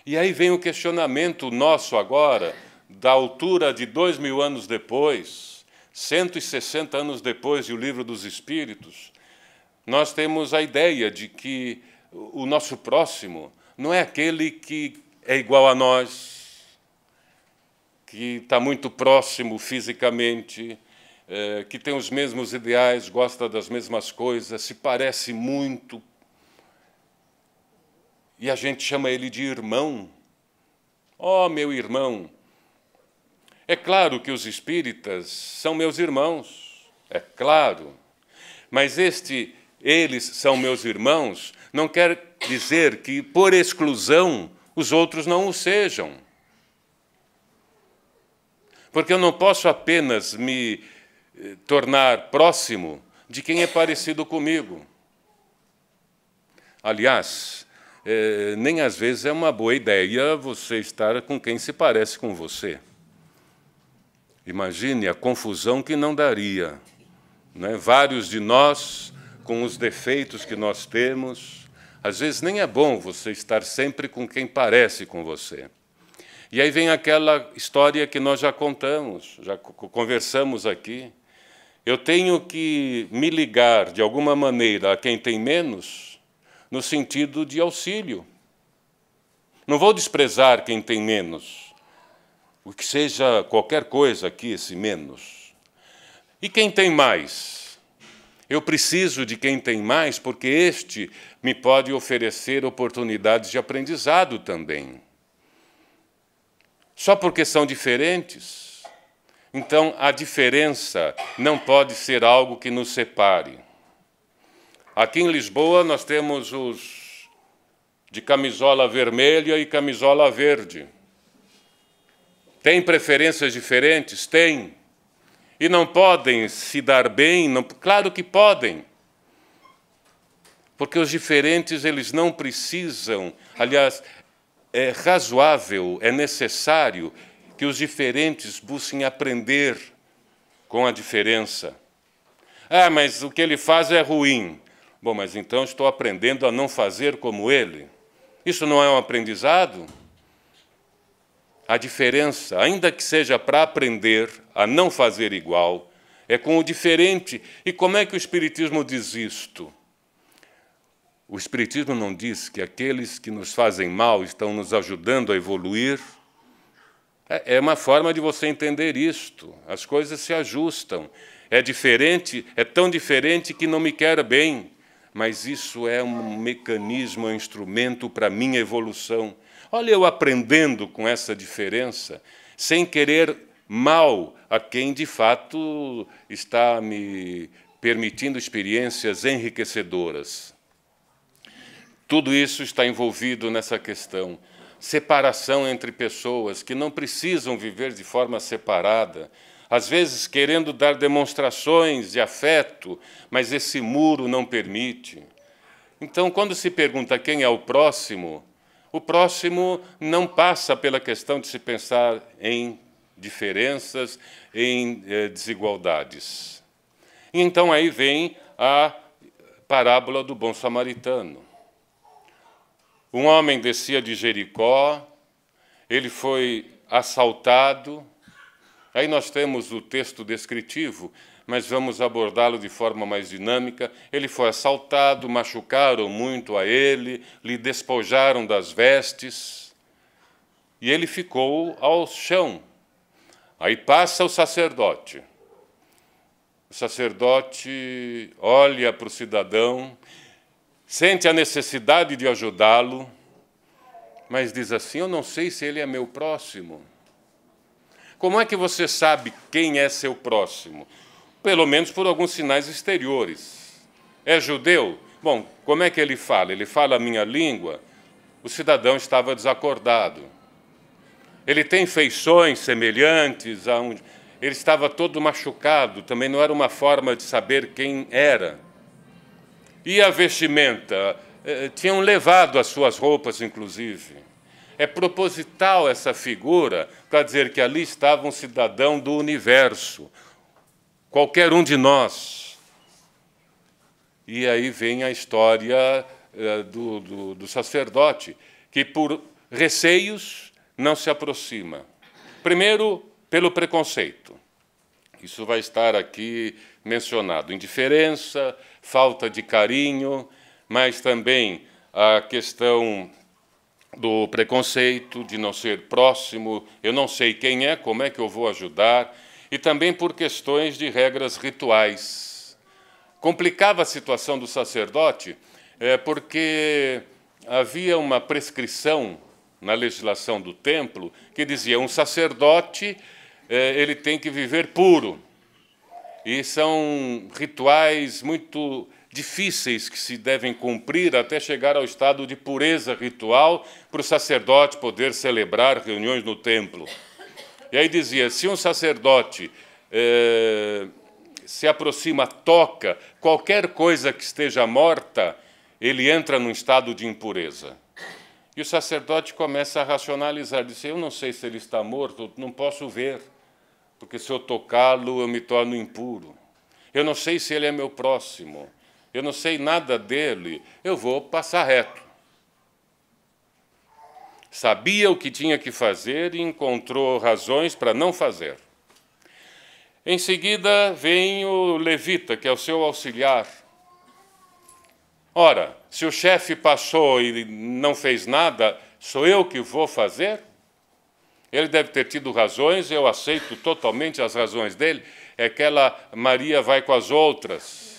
E aí vem o questionamento nosso agora, da altura de dois mil anos depois, 160 anos depois de Livro dos Espíritos, nós temos a ideia de que o nosso próximo não é aquele que é igual a nós, que está muito próximo fisicamente, é, que tem os mesmos ideais, gosta das mesmas coisas, se parece muito. E a gente chama ele de irmão. Oh, meu irmão! É claro que os espíritas são meus irmãos, é claro. Mas este, eles são meus irmãos, não quer dizer que, por exclusão, os outros não o sejam. Porque eu não posso apenas me eh, tornar próximo de quem é parecido comigo. Aliás, é, nem às vezes é uma boa ideia você estar com quem se parece com você. Imagine a confusão que não daria. Né? Vários de nós, com os defeitos que nós temos, às vezes nem é bom você estar sempre com quem parece com você. E aí vem aquela história que nós já contamos, já conversamos aqui. Eu tenho que me ligar de alguma maneira a quem tem menos, no sentido de auxílio. Não vou desprezar quem tem menos, o que seja qualquer coisa aqui, esse menos. E quem tem mais? Eu preciso de quem tem mais, porque este me pode oferecer oportunidades de aprendizado também. Só porque são diferentes. Então, a diferença não pode ser algo que nos separe. Aqui em Lisboa, nós temos os de camisola vermelha e camisola verde. Tem preferências diferentes? Tem. E não podem se dar bem? Não, claro que podem. Porque os diferentes, eles não precisam, aliás, é razoável, é necessário que os diferentes busquem aprender com a diferença. Ah, mas o que ele faz é ruim. Bom, mas então estou aprendendo a não fazer como ele. Isso não é um aprendizado? A diferença, ainda que seja para aprender a não fazer igual, é com o diferente. E como é que o Espiritismo diz isto? O Espiritismo não diz que aqueles que nos fazem mal estão nos ajudando a evoluir. É, é uma forma de você entender isto. As coisas se ajustam. É diferente, é tão diferente que não me quer bem, mas isso é um mecanismo, um instrumento para a minha evolução. Olha, eu aprendendo com essa diferença, sem querer mal a quem de fato está me permitindo experiências enriquecedoras. Tudo isso está envolvido nessa questão. Separação entre pessoas que não precisam viver de forma separada, às vezes querendo dar demonstrações de afeto, mas esse muro não permite. Então, quando se pergunta quem é o próximo, o próximo não passa pela questão de se pensar em diferenças, em eh, desigualdades. E então aí vem a parábola do bom samaritano. Um homem descia de Jericó, ele foi assaltado. Aí nós temos o texto descritivo, mas vamos abordá-lo de forma mais dinâmica. Ele foi assaltado, machucaram muito a ele, lhe despojaram das vestes, e ele ficou ao chão. Aí passa o sacerdote. O sacerdote olha para o cidadão sente a necessidade de ajudá-lo, mas diz assim: Eu não sei se ele é meu próximo. Como é que você sabe quem é seu próximo? Pelo menos por alguns sinais exteriores. É judeu? Bom, como é que ele fala? Ele fala a minha língua? O cidadão estava desacordado. Ele tem feições semelhantes a um. Ele estava todo machucado, também não era uma forma de saber quem era. E a vestimenta? Eh, tinham levado as suas roupas, inclusive. É proposital essa figura para dizer que ali estava um cidadão do universo, qualquer um de nós. E aí vem a história uh, do, do, do sacerdote, que por receios não se aproxima. Primeiro, pelo preconceito. Isso vai estar aqui mencionado. Indiferença, falta de carinho, mas também a questão do preconceito, de não ser próximo, eu não sei quem é, como é que eu vou ajudar, e também por questões de regras rituais. Complicava a situação do sacerdote, é, porque havia uma prescrição na legislação do templo que dizia um sacerdote é, ele tem que viver puro. E são rituais muito difíceis que se devem cumprir até chegar ao estado de pureza ritual para o sacerdote poder celebrar reuniões no templo. E aí dizia: se um sacerdote é, se aproxima, toca qualquer coisa que esteja morta, ele entra num estado de impureza. E o sacerdote começa a racionalizar, diz: Eu não sei se ele está morto, não posso ver porque se eu tocá-lo eu me torno impuro. Eu não sei se ele é meu próximo, eu não sei nada dele, eu vou passar reto. Sabia o que tinha que fazer e encontrou razões para não fazer. Em seguida vem o levita, que é o seu auxiliar. Ora, se o chefe passou e não fez nada, sou eu que vou fazer? Ele deve ter tido razões, eu aceito totalmente as razões dele. É que ela, Maria vai com as outras.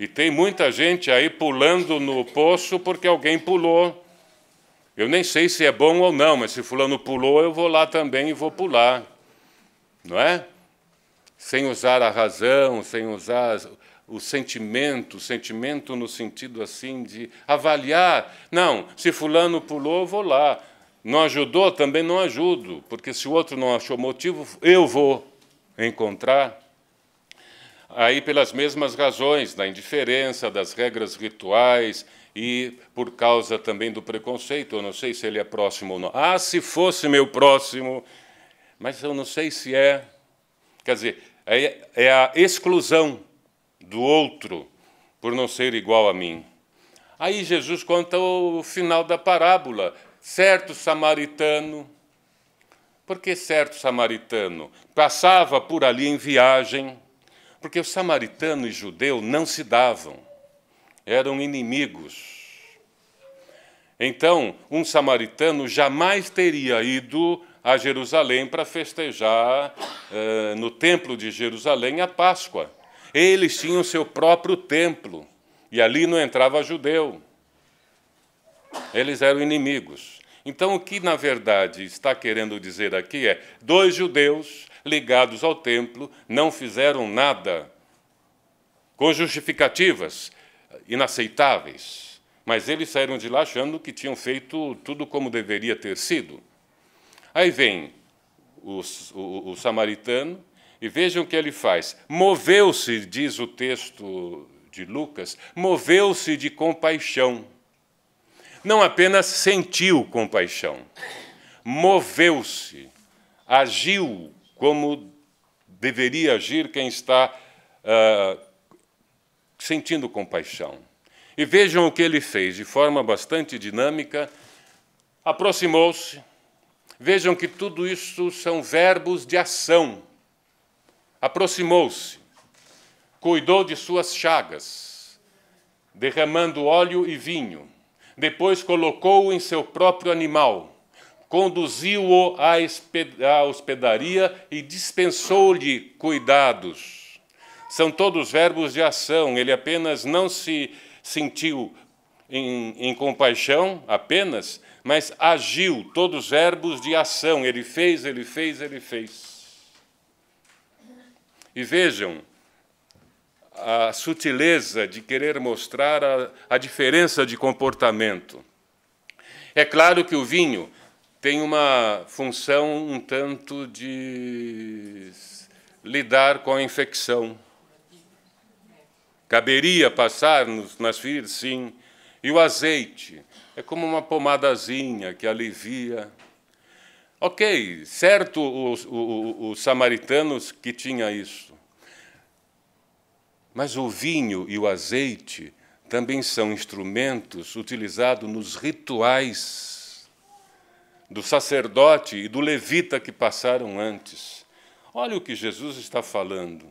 E tem muita gente aí pulando no poço porque alguém pulou. Eu nem sei se é bom ou não, mas se fulano pulou, eu vou lá também e vou pular. Não é? Sem usar a razão, sem usar o sentimento, sentimento no sentido assim de avaliar. Não, se fulano pulou, eu vou lá. Não ajudou? Também não ajudo, porque se o outro não achou motivo, eu vou encontrar. Aí, pelas mesmas razões, da indiferença, das regras rituais e por causa também do preconceito, eu não sei se ele é próximo ou não. Ah, se fosse meu próximo, mas eu não sei se é. Quer dizer, é, é a exclusão do outro por não ser igual a mim. Aí Jesus conta o final da parábola certo samaritano. Por que certo samaritano? Passava por ali em viagem, porque o samaritano e judeu não se davam, eram inimigos. Então, um samaritano jamais teria ido a Jerusalém para festejar uh, no templo de Jerusalém a Páscoa. Eles tinham seu próprio templo e ali não entrava judeu. Eles eram inimigos. Então, o que na verdade está querendo dizer aqui é: dois judeus ligados ao templo não fizeram nada com justificativas inaceitáveis, mas eles saíram de lá achando que tinham feito tudo como deveria ter sido. Aí vem o, o, o samaritano e vejam o que ele faz. Moveu-se, diz o texto de Lucas, moveu-se de compaixão não apenas sentiu compaixão, moveu-se, agiu como deveria agir quem está uh, sentindo compaixão. E vejam o que ele fez, de forma bastante dinâmica, aproximou-se. Vejam que tudo isso são verbos de ação. Aproximou-se, cuidou de suas chagas, derramando óleo e vinho depois colocou-o em seu próprio animal, conduziu-o à hospedaria e dispensou-lhe cuidados. São todos verbos de ação, ele apenas não se sentiu em, em compaixão, apenas, mas agiu, todos verbos de ação, ele fez, ele fez, ele fez. E vejam, a sutileza de querer mostrar a, a diferença de comportamento. É claro que o vinho tem uma função um tanto de lidar com a infecção. Caberia passar nos, nas feridas, sim. E o azeite é como uma pomadazinha que alivia. Ok, certo os, os, os samaritanos que tinha isso. Mas o vinho e o azeite também são instrumentos utilizados nos rituais do sacerdote e do levita que passaram antes. Olha o que Jesus está falando,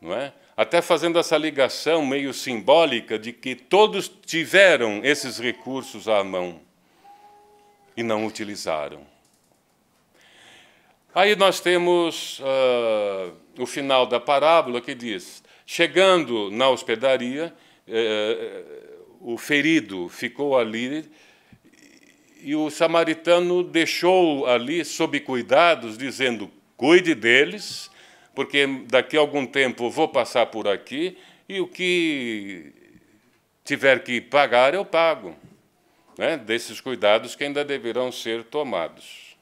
não é? Até fazendo essa ligação meio simbólica de que todos tiveram esses recursos à mão e não utilizaram. Aí nós temos uh, o final da parábola que diz: chegando na hospedaria, uh, o ferido ficou ali e o samaritano deixou ali sob cuidados, dizendo: cuide deles, porque daqui a algum tempo vou passar por aqui e o que tiver que pagar eu pago. Né? Desses cuidados que ainda deverão ser tomados.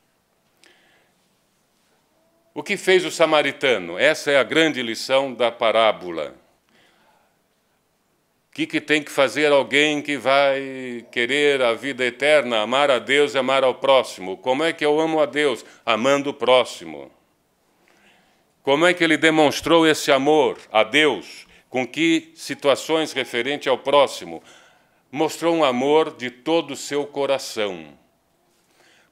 O que fez o samaritano? Essa é a grande lição da parábola. Que, que tem que fazer alguém que vai querer a vida eterna, amar a Deus e amar ao próximo? Como é que eu amo a Deus? Amando o próximo. Como é que ele demonstrou esse amor a Deus? Com que situações referente ao próximo? Mostrou um amor de todo o seu coração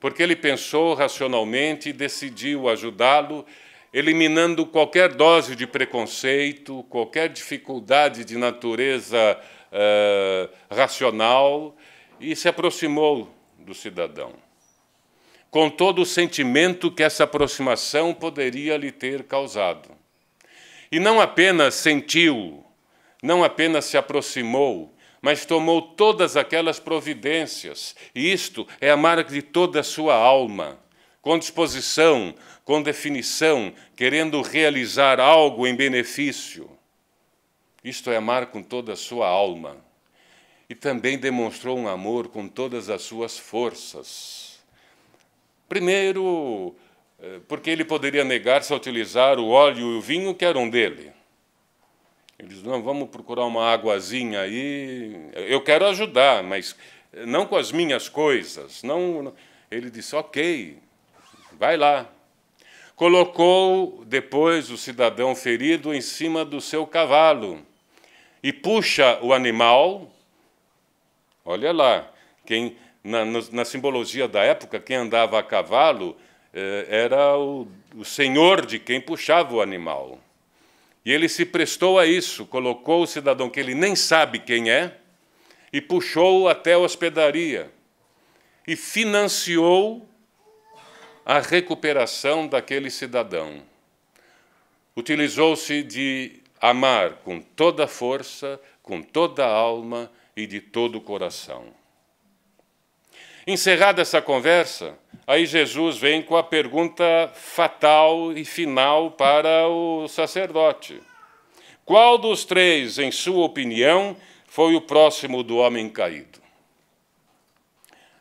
porque ele pensou racionalmente e decidiu ajudá-lo, eliminando qualquer dose de preconceito, qualquer dificuldade de natureza uh, racional, e se aproximou do cidadão. Com todo o sentimento que essa aproximação poderia lhe ter causado. E não apenas sentiu, não apenas se aproximou, mas tomou todas aquelas providências, e isto é a marca de toda a sua alma, com disposição, com definição, querendo realizar algo em benefício. Isto é amar com toda a sua alma. E também demonstrou um amor com todas as suas forças. Primeiro, eh, porque ele poderia negar-se a utilizar o óleo e o vinho que eram dele. Ele diz: não, vamos procurar uma águazinha aí. Eu quero ajudar, mas não com as minhas coisas. Não. Ele disse: ok, vai lá. Colocou depois o cidadão ferido em cima do seu cavalo e puxa o animal. Olha lá, quem na, na simbologia da época, quem andava a cavalo eh, era o, o senhor de quem puxava o animal. E ele se prestou a isso, colocou o cidadão que ele nem sabe quem é e puxou até a hospedaria e financiou a recuperação daquele cidadão. Utilizou-se de amar com toda a força, com toda a alma e de todo o coração. Encerrada essa conversa, aí Jesus vem com a pergunta fatal e final para o sacerdote: Qual dos três, em sua opinião, foi o próximo do homem caído?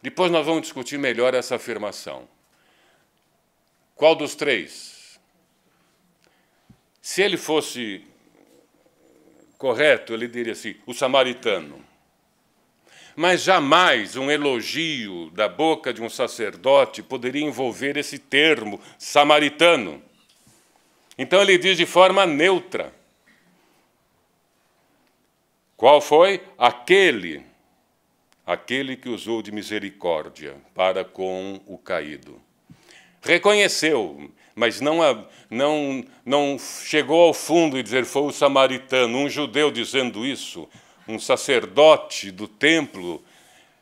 Depois nós vamos discutir melhor essa afirmação. Qual dos três? Se ele fosse correto, ele diria assim: o samaritano mas jamais um elogio da boca de um sacerdote poderia envolver esse termo samaritano. Então ele diz de forma neutra: Qual foi aquele aquele que usou de misericórdia para com o caído? Reconheceu, mas não, não, não chegou ao fundo e dizer foi o samaritano, um judeu dizendo isso, um sacerdote do templo,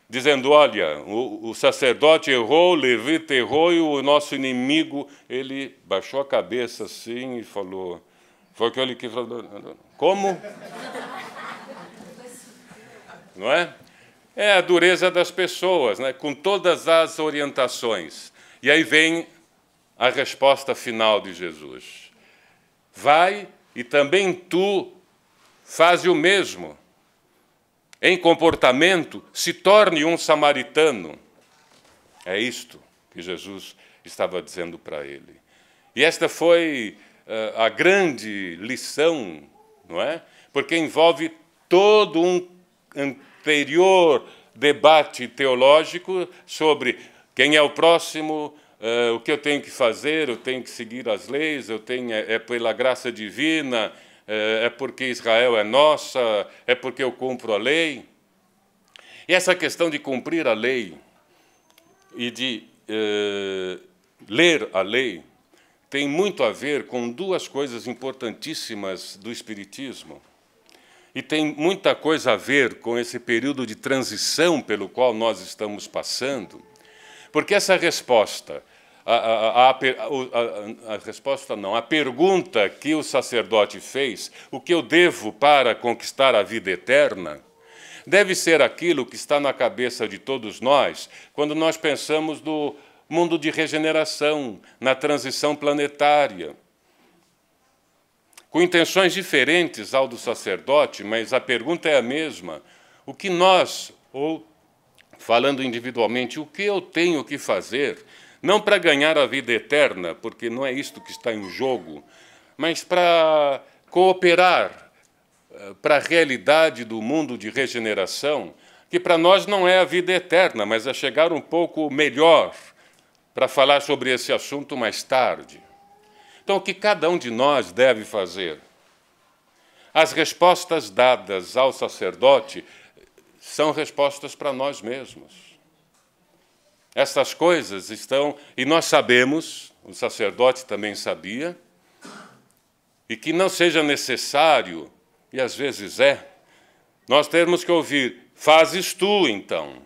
dizendo: Olha, o, o, sacerdote errou, o levita errou, e o nosso inimigo, ele baixou a cabeça assim e falou: Foi aquele que falou: Como? Não é? É a dureza das pessoas, né? com todas as orientações. E aí vem a resposta final de Jesus: Vai e também tu faze o mesmo em comportamento, se torne um samaritano. É isto que Jesus estava dizendo para ele. E esta foi uh, a grande lição, não é? Porque envolve todo um anterior debate teológico sobre quem é o próximo, uh, o que eu tenho que fazer, eu tenho que seguir as leis, eu tenho é, é pela graça divina, é, é porque Israel é nossa, é porque eu cumpro a lei. E essa questão de cumprir a lei e de eh, ler a lei tem muito a ver com duas coisas importantíssimas do Espiritismo. E tem muita coisa a ver com esse período de transição pelo qual nós estamos passando, porque essa resposta, a, a, a, a, resposta não, a pergunta que o sacerdote fez, o que eu devo para conquistar a vida eterna, deve ser aquilo que está na cabeça de todos nós quando nós pensamos no mundo de regeneração, na transição planetária com intenções diferentes ao do sacerdote, mas a pergunta é a mesma. O que nós, ou falando individualmente, o que eu tenho que fazer, não para ganhar a vida eterna, porque não é isto que está em jogo, mas para cooperar eh, para a realidade do mundo de regeneração, que para nós não é a vida eterna, mas é chegar um pouco melhor para falar sobre esse assunto mais tarde. Então, o que cada um de nós deve fazer? As respostas dadas ao sacerdote são respostas para nós mesmos. Essas coisas estão, e nós sabemos, o sacerdote também sabia, e que não seja necessário, e às vezes é, nós temos que ouvir: fazes tu então.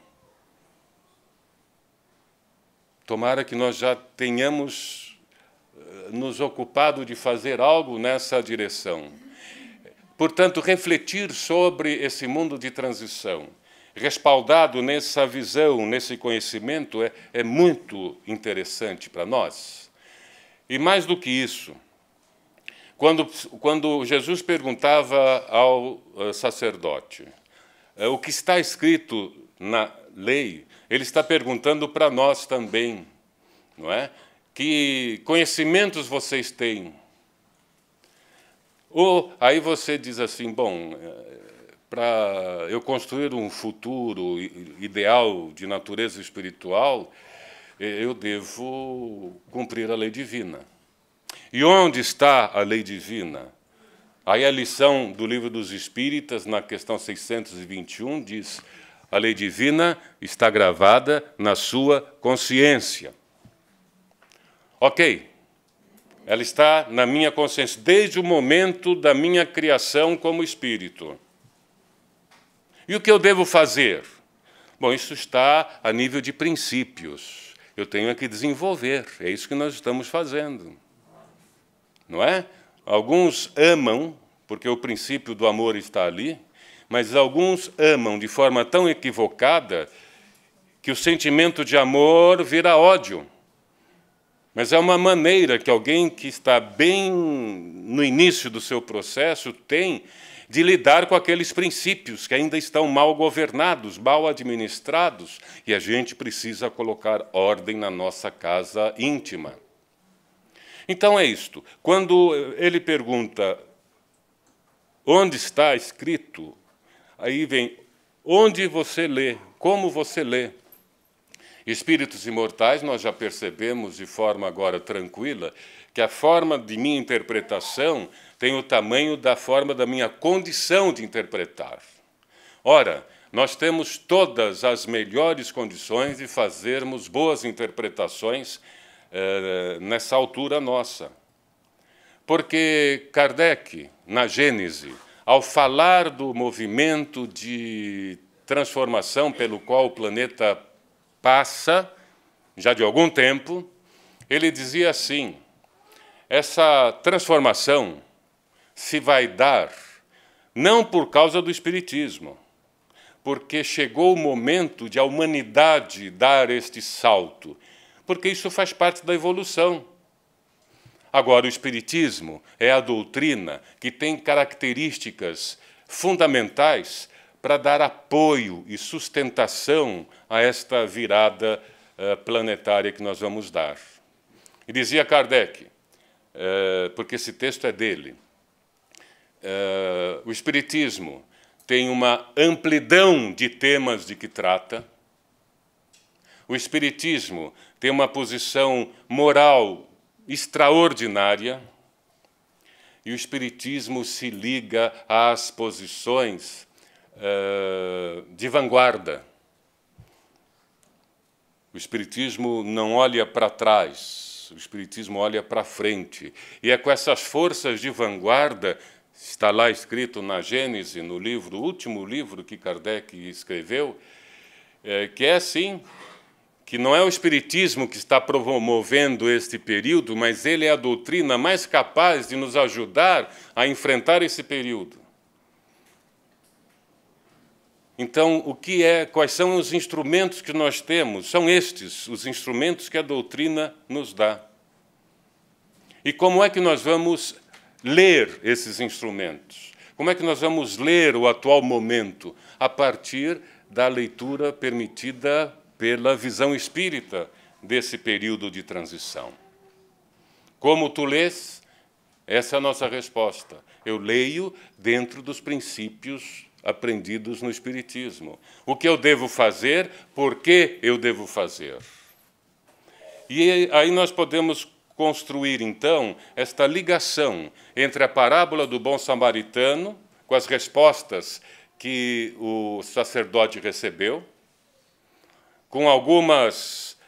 Tomara que nós já tenhamos nos ocupado de fazer algo nessa direção. Portanto, refletir sobre esse mundo de transição, respaldado nessa visão, nesse conhecimento, é, é muito interessante para nós. E mais do que isso, quando, quando Jesus perguntava ao eh, sacerdote eh, o que está escrito na lei, ele está perguntando para nós também, não é? que conhecimentos vocês têm? Ou aí você diz assim, bom, é, para eu construir um futuro ideal de natureza espiritual, eu devo cumprir a lei divina. E onde está a lei divina? Aí a lição do livro dos Espíritas, na questão 621, diz: a lei divina está gravada na sua consciência. Ok, ela está na minha consciência desde o momento da minha criação como espírito. E o que eu devo fazer? Bom, isso está a nível de princípios. Eu tenho que desenvolver, é isso que nós estamos fazendo. Não é? Alguns amam, porque o princípio do amor está ali, mas alguns amam de forma tão equivocada que o sentimento de amor vira ódio. Mas é uma maneira que alguém que está bem no início do seu processo tem de lidar com aqueles princípios que ainda estão mal governados, mal administrados, e a gente precisa colocar ordem na nossa casa íntima. Então é isto. Quando ele pergunta onde está escrito, aí vem onde você lê, como você lê. Espíritos imortais, nós já percebemos de forma agora tranquila que a forma de minha interpretação tem o tamanho da forma da minha condição de interpretar. Ora, nós temos todas as melhores condições de fazermos boas interpretações eh, nessa altura nossa. Porque Kardec, na Gênese, ao falar do movimento de transformação pelo qual o planeta passa, já de algum tempo, ele dizia assim: essa transformação se vai dar não por causa do Espiritismo, porque chegou o momento de a humanidade dar este salto, porque isso faz parte da evolução. Agora, o Espiritismo é a doutrina que tem características fundamentais para dar apoio e sustentação a esta virada uh, planetária que nós vamos dar. E dizia Kardec, uh, porque esse texto é dele, uh, o Espiritismo tem uma amplidão de temas de que trata, o Espiritismo tem uma posição moral extraordinária, e o Espiritismo se liga às posições de vanguarda. O Espiritismo não olha para trás, o Espiritismo olha para frente. E é com essas forças de vanguarda, está lá escrito na Gênese, no livro, último livro que Kardec escreveu, é, que é assim que não é o Espiritismo que está promovendo este período, mas ele é a doutrina mais capaz de nos ajudar a enfrentar esse período. Então, o que é, quais são os instrumentos que nós temos? São estes, os instrumentos que a doutrina nos dá. E como é que nós vamos ler esses instrumentos? Como é que nós vamos ler o atual momento? A partir da leitura permitida pela visão espírita desse período de transição. Como tu lês? Essa é a nossa resposta. Eu leio dentro dos princípios aprendidos no Espiritismo. O que eu devo fazer, por que eu devo fazer. E aí nós podemos construir, então, esta ligação entre a parábola do bom samaritano, com as respostas que o sacerdote recebeu, com algumas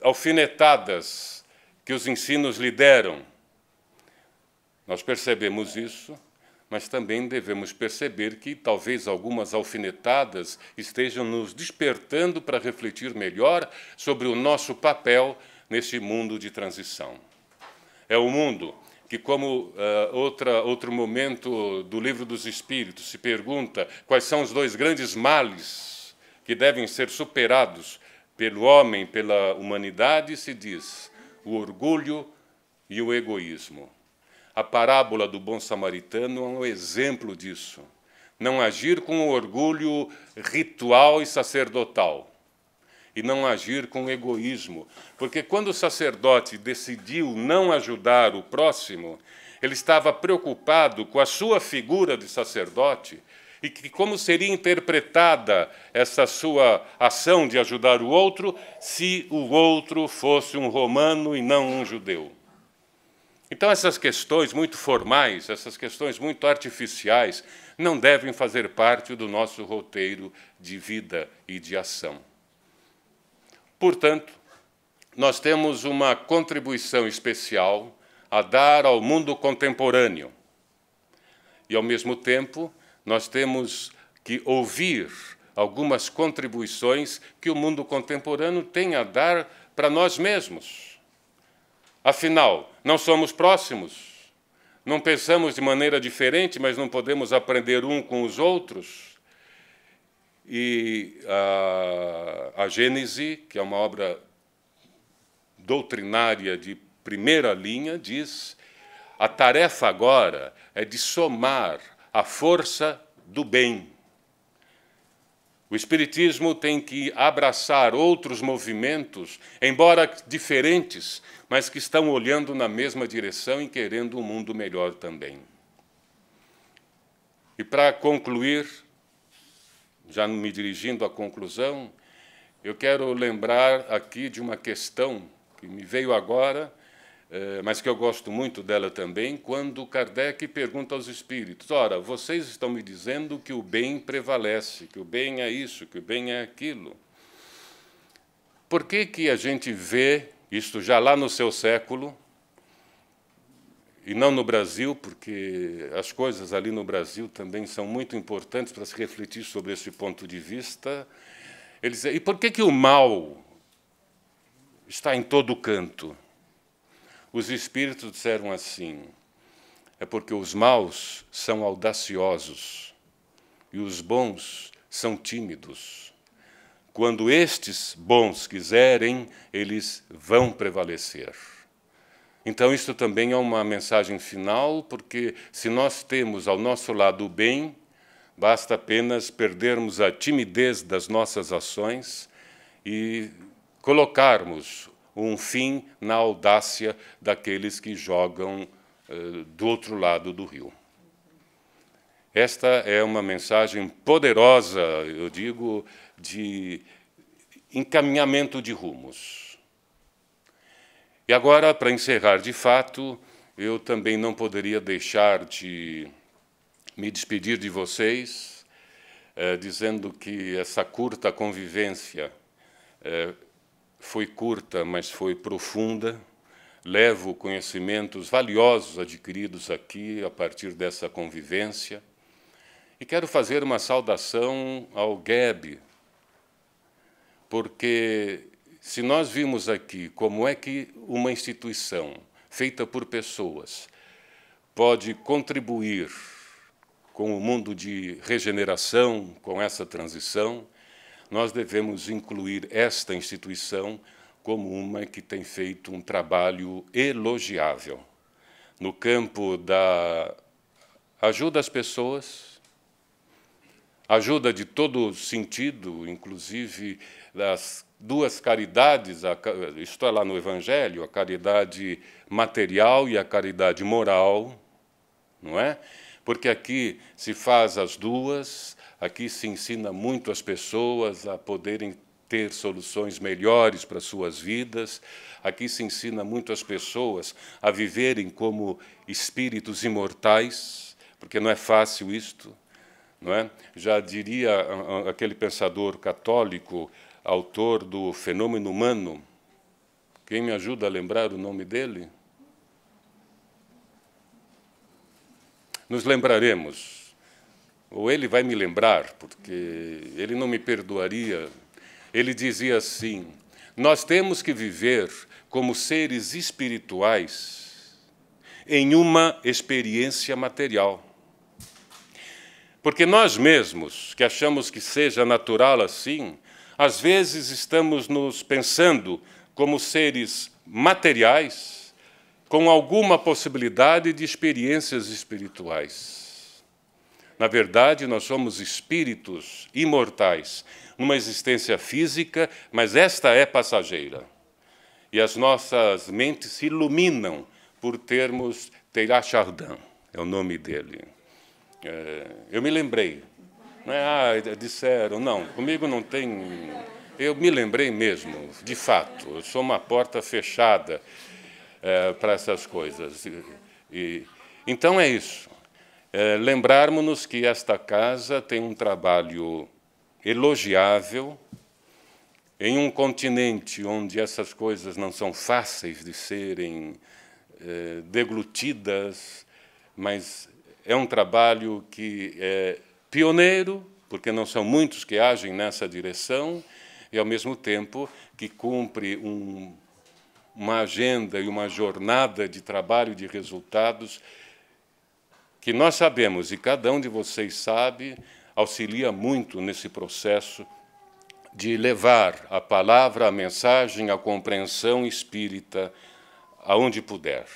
alfinetadas que os ensinos lhe deram. Nós percebemos isso, mas também devemos perceber que talvez algumas alfinetadas estejam nos despertando para refletir melhor sobre o nosso papel neste mundo de transição. É o mundo que, como uh, outra, outro momento do Livro dos Espíritos, se pergunta quais são os dois grandes males que devem ser superados pelo homem, pela humanidade, se diz o orgulho e o egoísmo. A parábola do bom samaritano é um exemplo disso. Não agir com orgulho ritual e sacerdotal. E não agir com egoísmo. Porque quando o sacerdote decidiu não ajudar o próximo, ele estava preocupado com a sua figura de sacerdote e que como seria interpretada essa sua ação de ajudar o outro se o outro fosse um romano e não um judeu. Então, essas questões muito formais, essas questões muito artificiais, não devem fazer parte do nosso roteiro de vida e de ação. Portanto, nós temos uma contribuição especial a dar ao mundo contemporâneo. E, ao mesmo tempo, nós temos que ouvir algumas contribuições que o mundo contemporâneo tem a dar para nós mesmos. Afinal, não somos próximos, não pensamos de maneira diferente, mas não podemos aprender um com os outros. E a, a Gênese, que é uma obra doutrinária de primeira linha, diz: a tarefa agora é de somar a força do bem. O Espiritismo tem que abraçar outros movimentos, embora diferentes, mas que estão olhando na mesma direção e querendo um mundo melhor também. E para concluir, já me dirigindo à conclusão, eu quero lembrar aqui de uma questão que me veio agora mas que eu gosto muito dela também, quando Kardec pergunta aos espíritos: ora, vocês estão me dizendo que o bem prevalece, que o bem é isso, que o bem é aquilo. Por que, que a gente vê isto já lá no seu século, e não no Brasil, porque as coisas ali no Brasil também são muito importantes para se refletir sobre esse ponto de vista. Eles, e por que, que o mal está em todo canto? Os espíritos disseram assim: é porque os maus são audaciosos e os bons são tímidos. Quando estes bons quiserem, eles vão prevalecer. Então, isso também é uma mensagem final, porque se nós temos ao nosso lado o bem, basta apenas perdermos a timidez das nossas ações e colocarmos um fim na audácia daqueles que jogam uh, do outro lado do rio. Esta é uma mensagem poderosa, eu digo, de encaminhamento de rumos. E agora, para encerrar de fato, eu também não poderia deixar de me despedir de vocês, eh, dizendo que essa curta convivência eh, foi curta, mas foi profunda. Levo conhecimentos valiosos adquiridos aqui a partir dessa convivência. E quero fazer uma saudação ao GEB, porque se nós vimos aqui como é que uma instituição feita por pessoas pode contribuir com o mundo de regeneração, com essa transição, nós devemos incluir esta instituição como uma que tem feito um trabalho elogiável no campo da ajuda às pessoas, ajuda de todo sentido, inclusive das duas caridades, isto é lá no Evangelho, a caridade material e a caridade moral, não é? Porque aqui se faz as duas, aqui se ensina muito as pessoas a poderem ter soluções melhores para suas vidas. Aqui se ensina muito as pessoas a viverem como espíritos imortais, porque não é fácil isto, não é? Já diria aquele pensador católico autor do Fenômeno Humano. Quem me ajuda a lembrar o nome dele? Nos lembraremos, ou ele vai me lembrar, porque ele não me perdoaria. Ele dizia assim: Nós temos que viver como seres espirituais em uma experiência material. Porque nós mesmos, que achamos que seja natural assim, às vezes estamos nos pensando como seres materiais, com alguma possibilidade de experiências espirituais. Na verdade, nós somos espíritos imortais, numa existência física, mas esta é passageira. E as nossas mentes se iluminam por termos Teilhard Chardin, é o nome dele. É, eu me lembrei não é, ah, disseram, não, comigo não tem. Eu me lembrei mesmo, de fato, eu sou uma porta fechada é, para essas coisas. E, e, então é isso. É, Lembrarmos-nos que esta casa tem um trabalho elogiável em um continente onde essas coisas não são fáceis de serem é, deglutidas, mas é um trabalho que é pioneiro, porque não são muitos que agem nessa direção, e, ao mesmo tempo, que cumpre um, uma agenda e uma jornada de trabalho de resultados que nós sabemos, e cada um de vocês sabe, auxilia muito nesse processo de levar a palavra, a mensagem, a compreensão espírita aonde puder.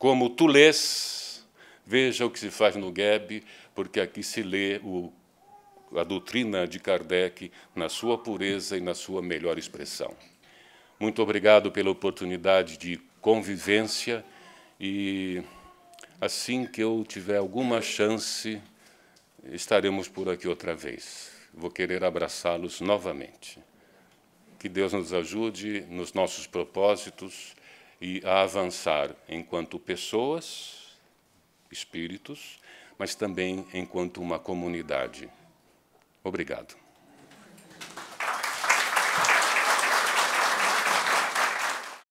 Como tu lês, veja o que se faz no GEB, porque aqui se lê o, a doutrina de Kardec na sua pureza e na sua melhor expressão. Muito obrigado pela oportunidade de convivência e assim que eu tiver alguma chance, estaremos por aqui outra vez. Vou querer abraçá-los novamente. Que Deus nos ajude nos nossos propósitos e a avançar enquanto pessoas, espíritos, mas também enquanto uma comunidade. Obrigado.